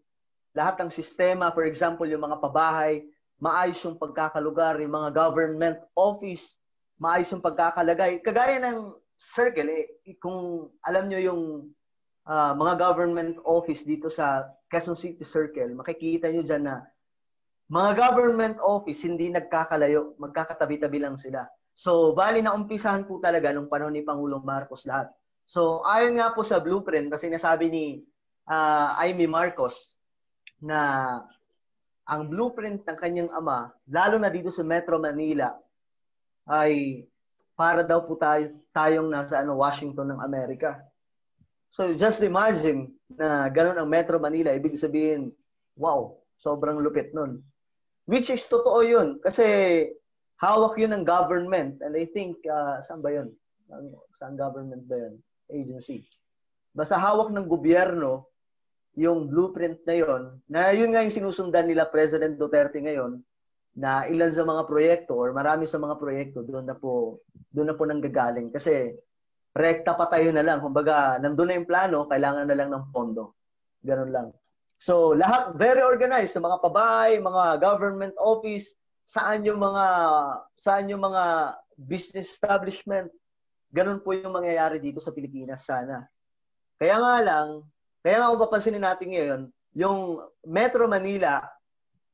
Lahat ng sistema, for example, yung mga pabahay, maayos yung pagkakalugar, yung mga government office, maayos yung pagkakalagay. Kagaya ng circle, eh, kung alam nyo yung uh, mga government office dito sa Quezon City Circle, makikita nyo dyan na mga government office hindi nagkakalayo, magkakatabi-tabi lang sila. So, bali na umpisahan po talaga nung panahon ni Pangulong Marcos lahat. So, ayon nga po sa blueprint, kasi nasabi ni uh, Amy Marcos na ang blueprint ng kanyang ama, lalo na dito sa Metro Manila, ay para daw po tayo, tayong nasa ano, Washington ng Amerika. So just imagine na ganun ang Metro Manila, ibig sabihin, wow, sobrang lupit nun. Which is totoo yun. Kasi hawak yun ng government. And I think, uh, saan ba yun? Saan government ba yun? Agency. Basta hawak ng gobyerno yung blueprint na yon na yun nga yung sinusundan nila President Duterte ngayon na ilan sa mga proyekto or marami sa mga proyekto doon na po doon na po nanggagaling. Kasi rekta pa tayo na lang. Kumbaga nandoon na yung plano kailangan na lang ng pondo. Ganun lang. So lahat very organized. Sa mga pabay mga government office saan yung mga saan yung mga business establishment. Ganun po yung mangyayari dito sa Pilipinas sana. Kaya nga lang kaya nga kung papansinin natin ngayon yung Metro Manila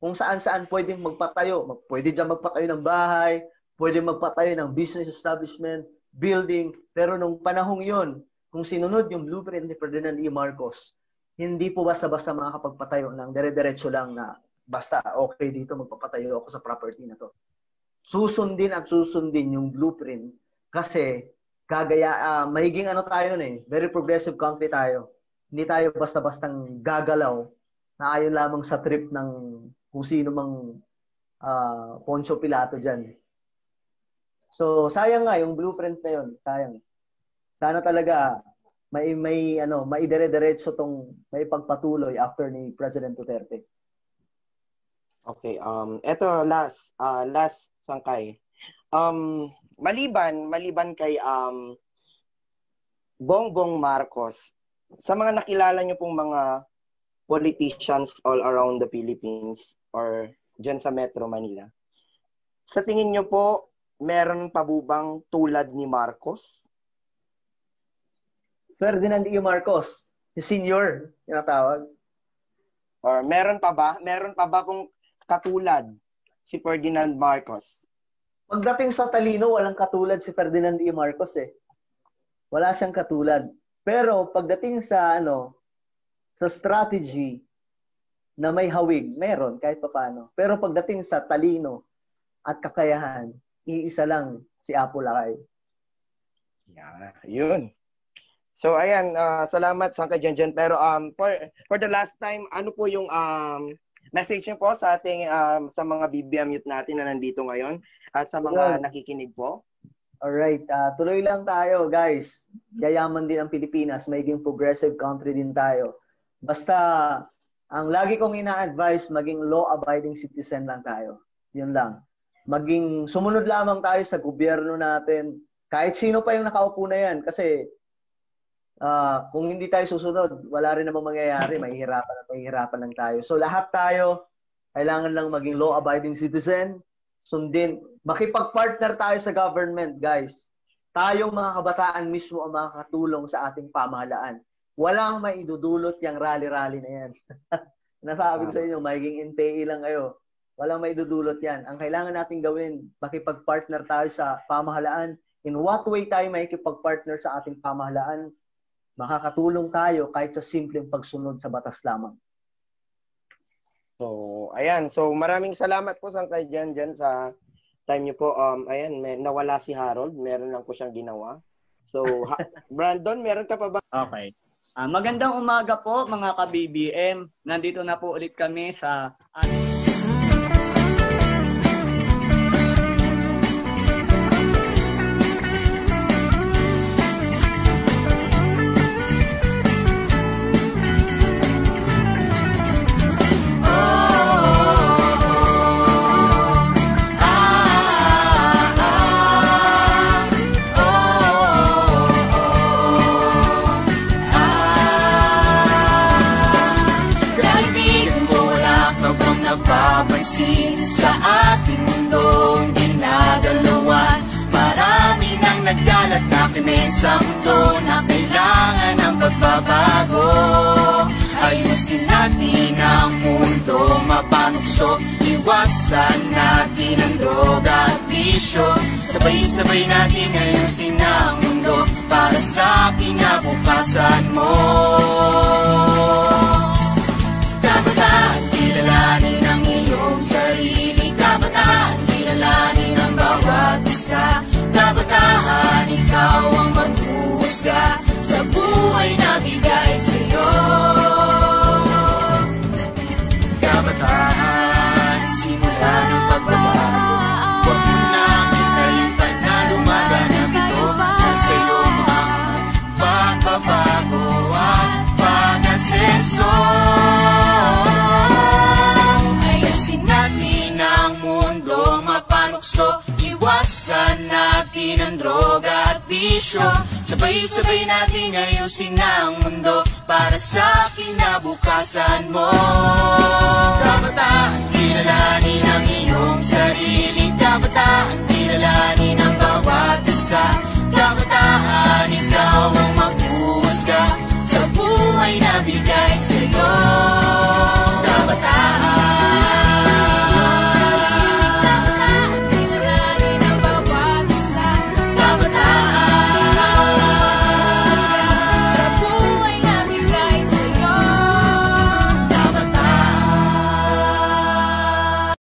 kung saan-saan pwedeng magpatayo. Pwede dyan magpatayo ng bahay, pwede magpatayo ng business establishment, building. Pero nung panahong yon, kung sinunod yung blueprint ni Ferdinand E. Marcos, hindi po basta-basta makakapagpatayo ng dire-diretso lang na basta okay dito magpapatayo ako sa property na to. Susundin at susundin yung blueprint kasi gagaya uh, mahiging ano tayo na eh, very progressive country tayo. Hindi tayo basta-bastang gagalaw na ayon lamang sa trip ng kung sino mang uh, Poncio Pilato dyan. So, sayang nga yung blueprint na yun. Sayang. Sana talaga may may ano, maidire-diretso tong may pagpatuloy after ni President Duterte. Okay, um eto last uh, last sangkay. Um maliban maliban kay um Bongbong Marcos, sa mga nakilala niyo pong mga politicians all around the Philippines, or dyan sa Metro Manila. Sa tingin nyo po, meron pa bubang tulad ni Marcos? Ferdinand E. Marcos, yung senior, yung tawag. Or meron pa ba? Meron pa ba kung katulad si Ferdinand Marcos? Pagdating sa talino, walang katulad si Ferdinand E. Marcos eh. Wala siyang katulad. Pero pagdating sa ano, sa strategy, na may hawig, meron kahit paano. Pero pagdating sa talino at kakayahan, iisa lang si Apo Lakay. Yeah, yun. So ayan, uh, salamat sa Janjan. Pero um for for the last time, ano po yung um message niyo po sa ating um, sa mga BBM youth natin na nandito ngayon at sa mga yeah. nakikinig po? Alright, uh, tuloy lang tayo guys. Yayaman din ang Pilipinas, maging progressive country din tayo. Basta ang lagi kong ina-advise, maging law-abiding citizen lang tayo. Yun lang. Maging sumunod lamang tayo sa gobyerno natin. Kahit sino pa yung nakaupo na yan. Kasi uh, kung hindi tayo susunod, wala rin namang mangyayari. Mahihirapan at mahihirapan lang tayo. So lahat tayo, kailangan lang maging law-abiding citizen. Sundin. Makipag-partner tayo sa government, guys. Tayong mga kabataan mismo ang makakatulong sa ating pamahalaan walang maidudulot yung rally-rally na yan. <laughs> Nasabi ko sa inyo, magiging NPA lang kayo. Walang maidudulot yan. Ang kailangan natin gawin, makipag-partner tayo sa pamahalaan. In what way tayo makikipag-partner sa ating pamahalaan? Makakatulong tayo kahit sa simpleng pagsunod sa batas lamang. So, ayan. So, maraming salamat po sa kay Jan Jan sa time niyo po. Um, ayan, may, nawala si Harold. Meron lang po siyang ginawa. So, ha- <laughs> Brandon, meron ka pa ba? Okay. Uh, magandang umaga po mga ka-BBM. Nandito na po ulit kami sa nagdalat na krimen sa mundo na kailangan ng pagbabago. Ayusin natin ang mundo mapanukso Iwasan natin ang droga at bisyo. Sabay-sabay natin ayusin ang mundo Para sa kinabukasan mo. Kabataan, kilalanin bawat isa Kabataan ikaw ang maghuhusga Sa buhay na bigay sa'yo Kabataan, simula ng pagbabago Iwasan natin ang droga at bisyo? Sabay-sabay natin ayusin ang mundo. Para sa kinabukasan mo. Kabataan, kilalanin ang iyong sarili. Kabataan, kilalanin ang bawat isa. Kabataan, ikaw ang maghuhusga Sa buhay na bigay sa'yo. Kabataan.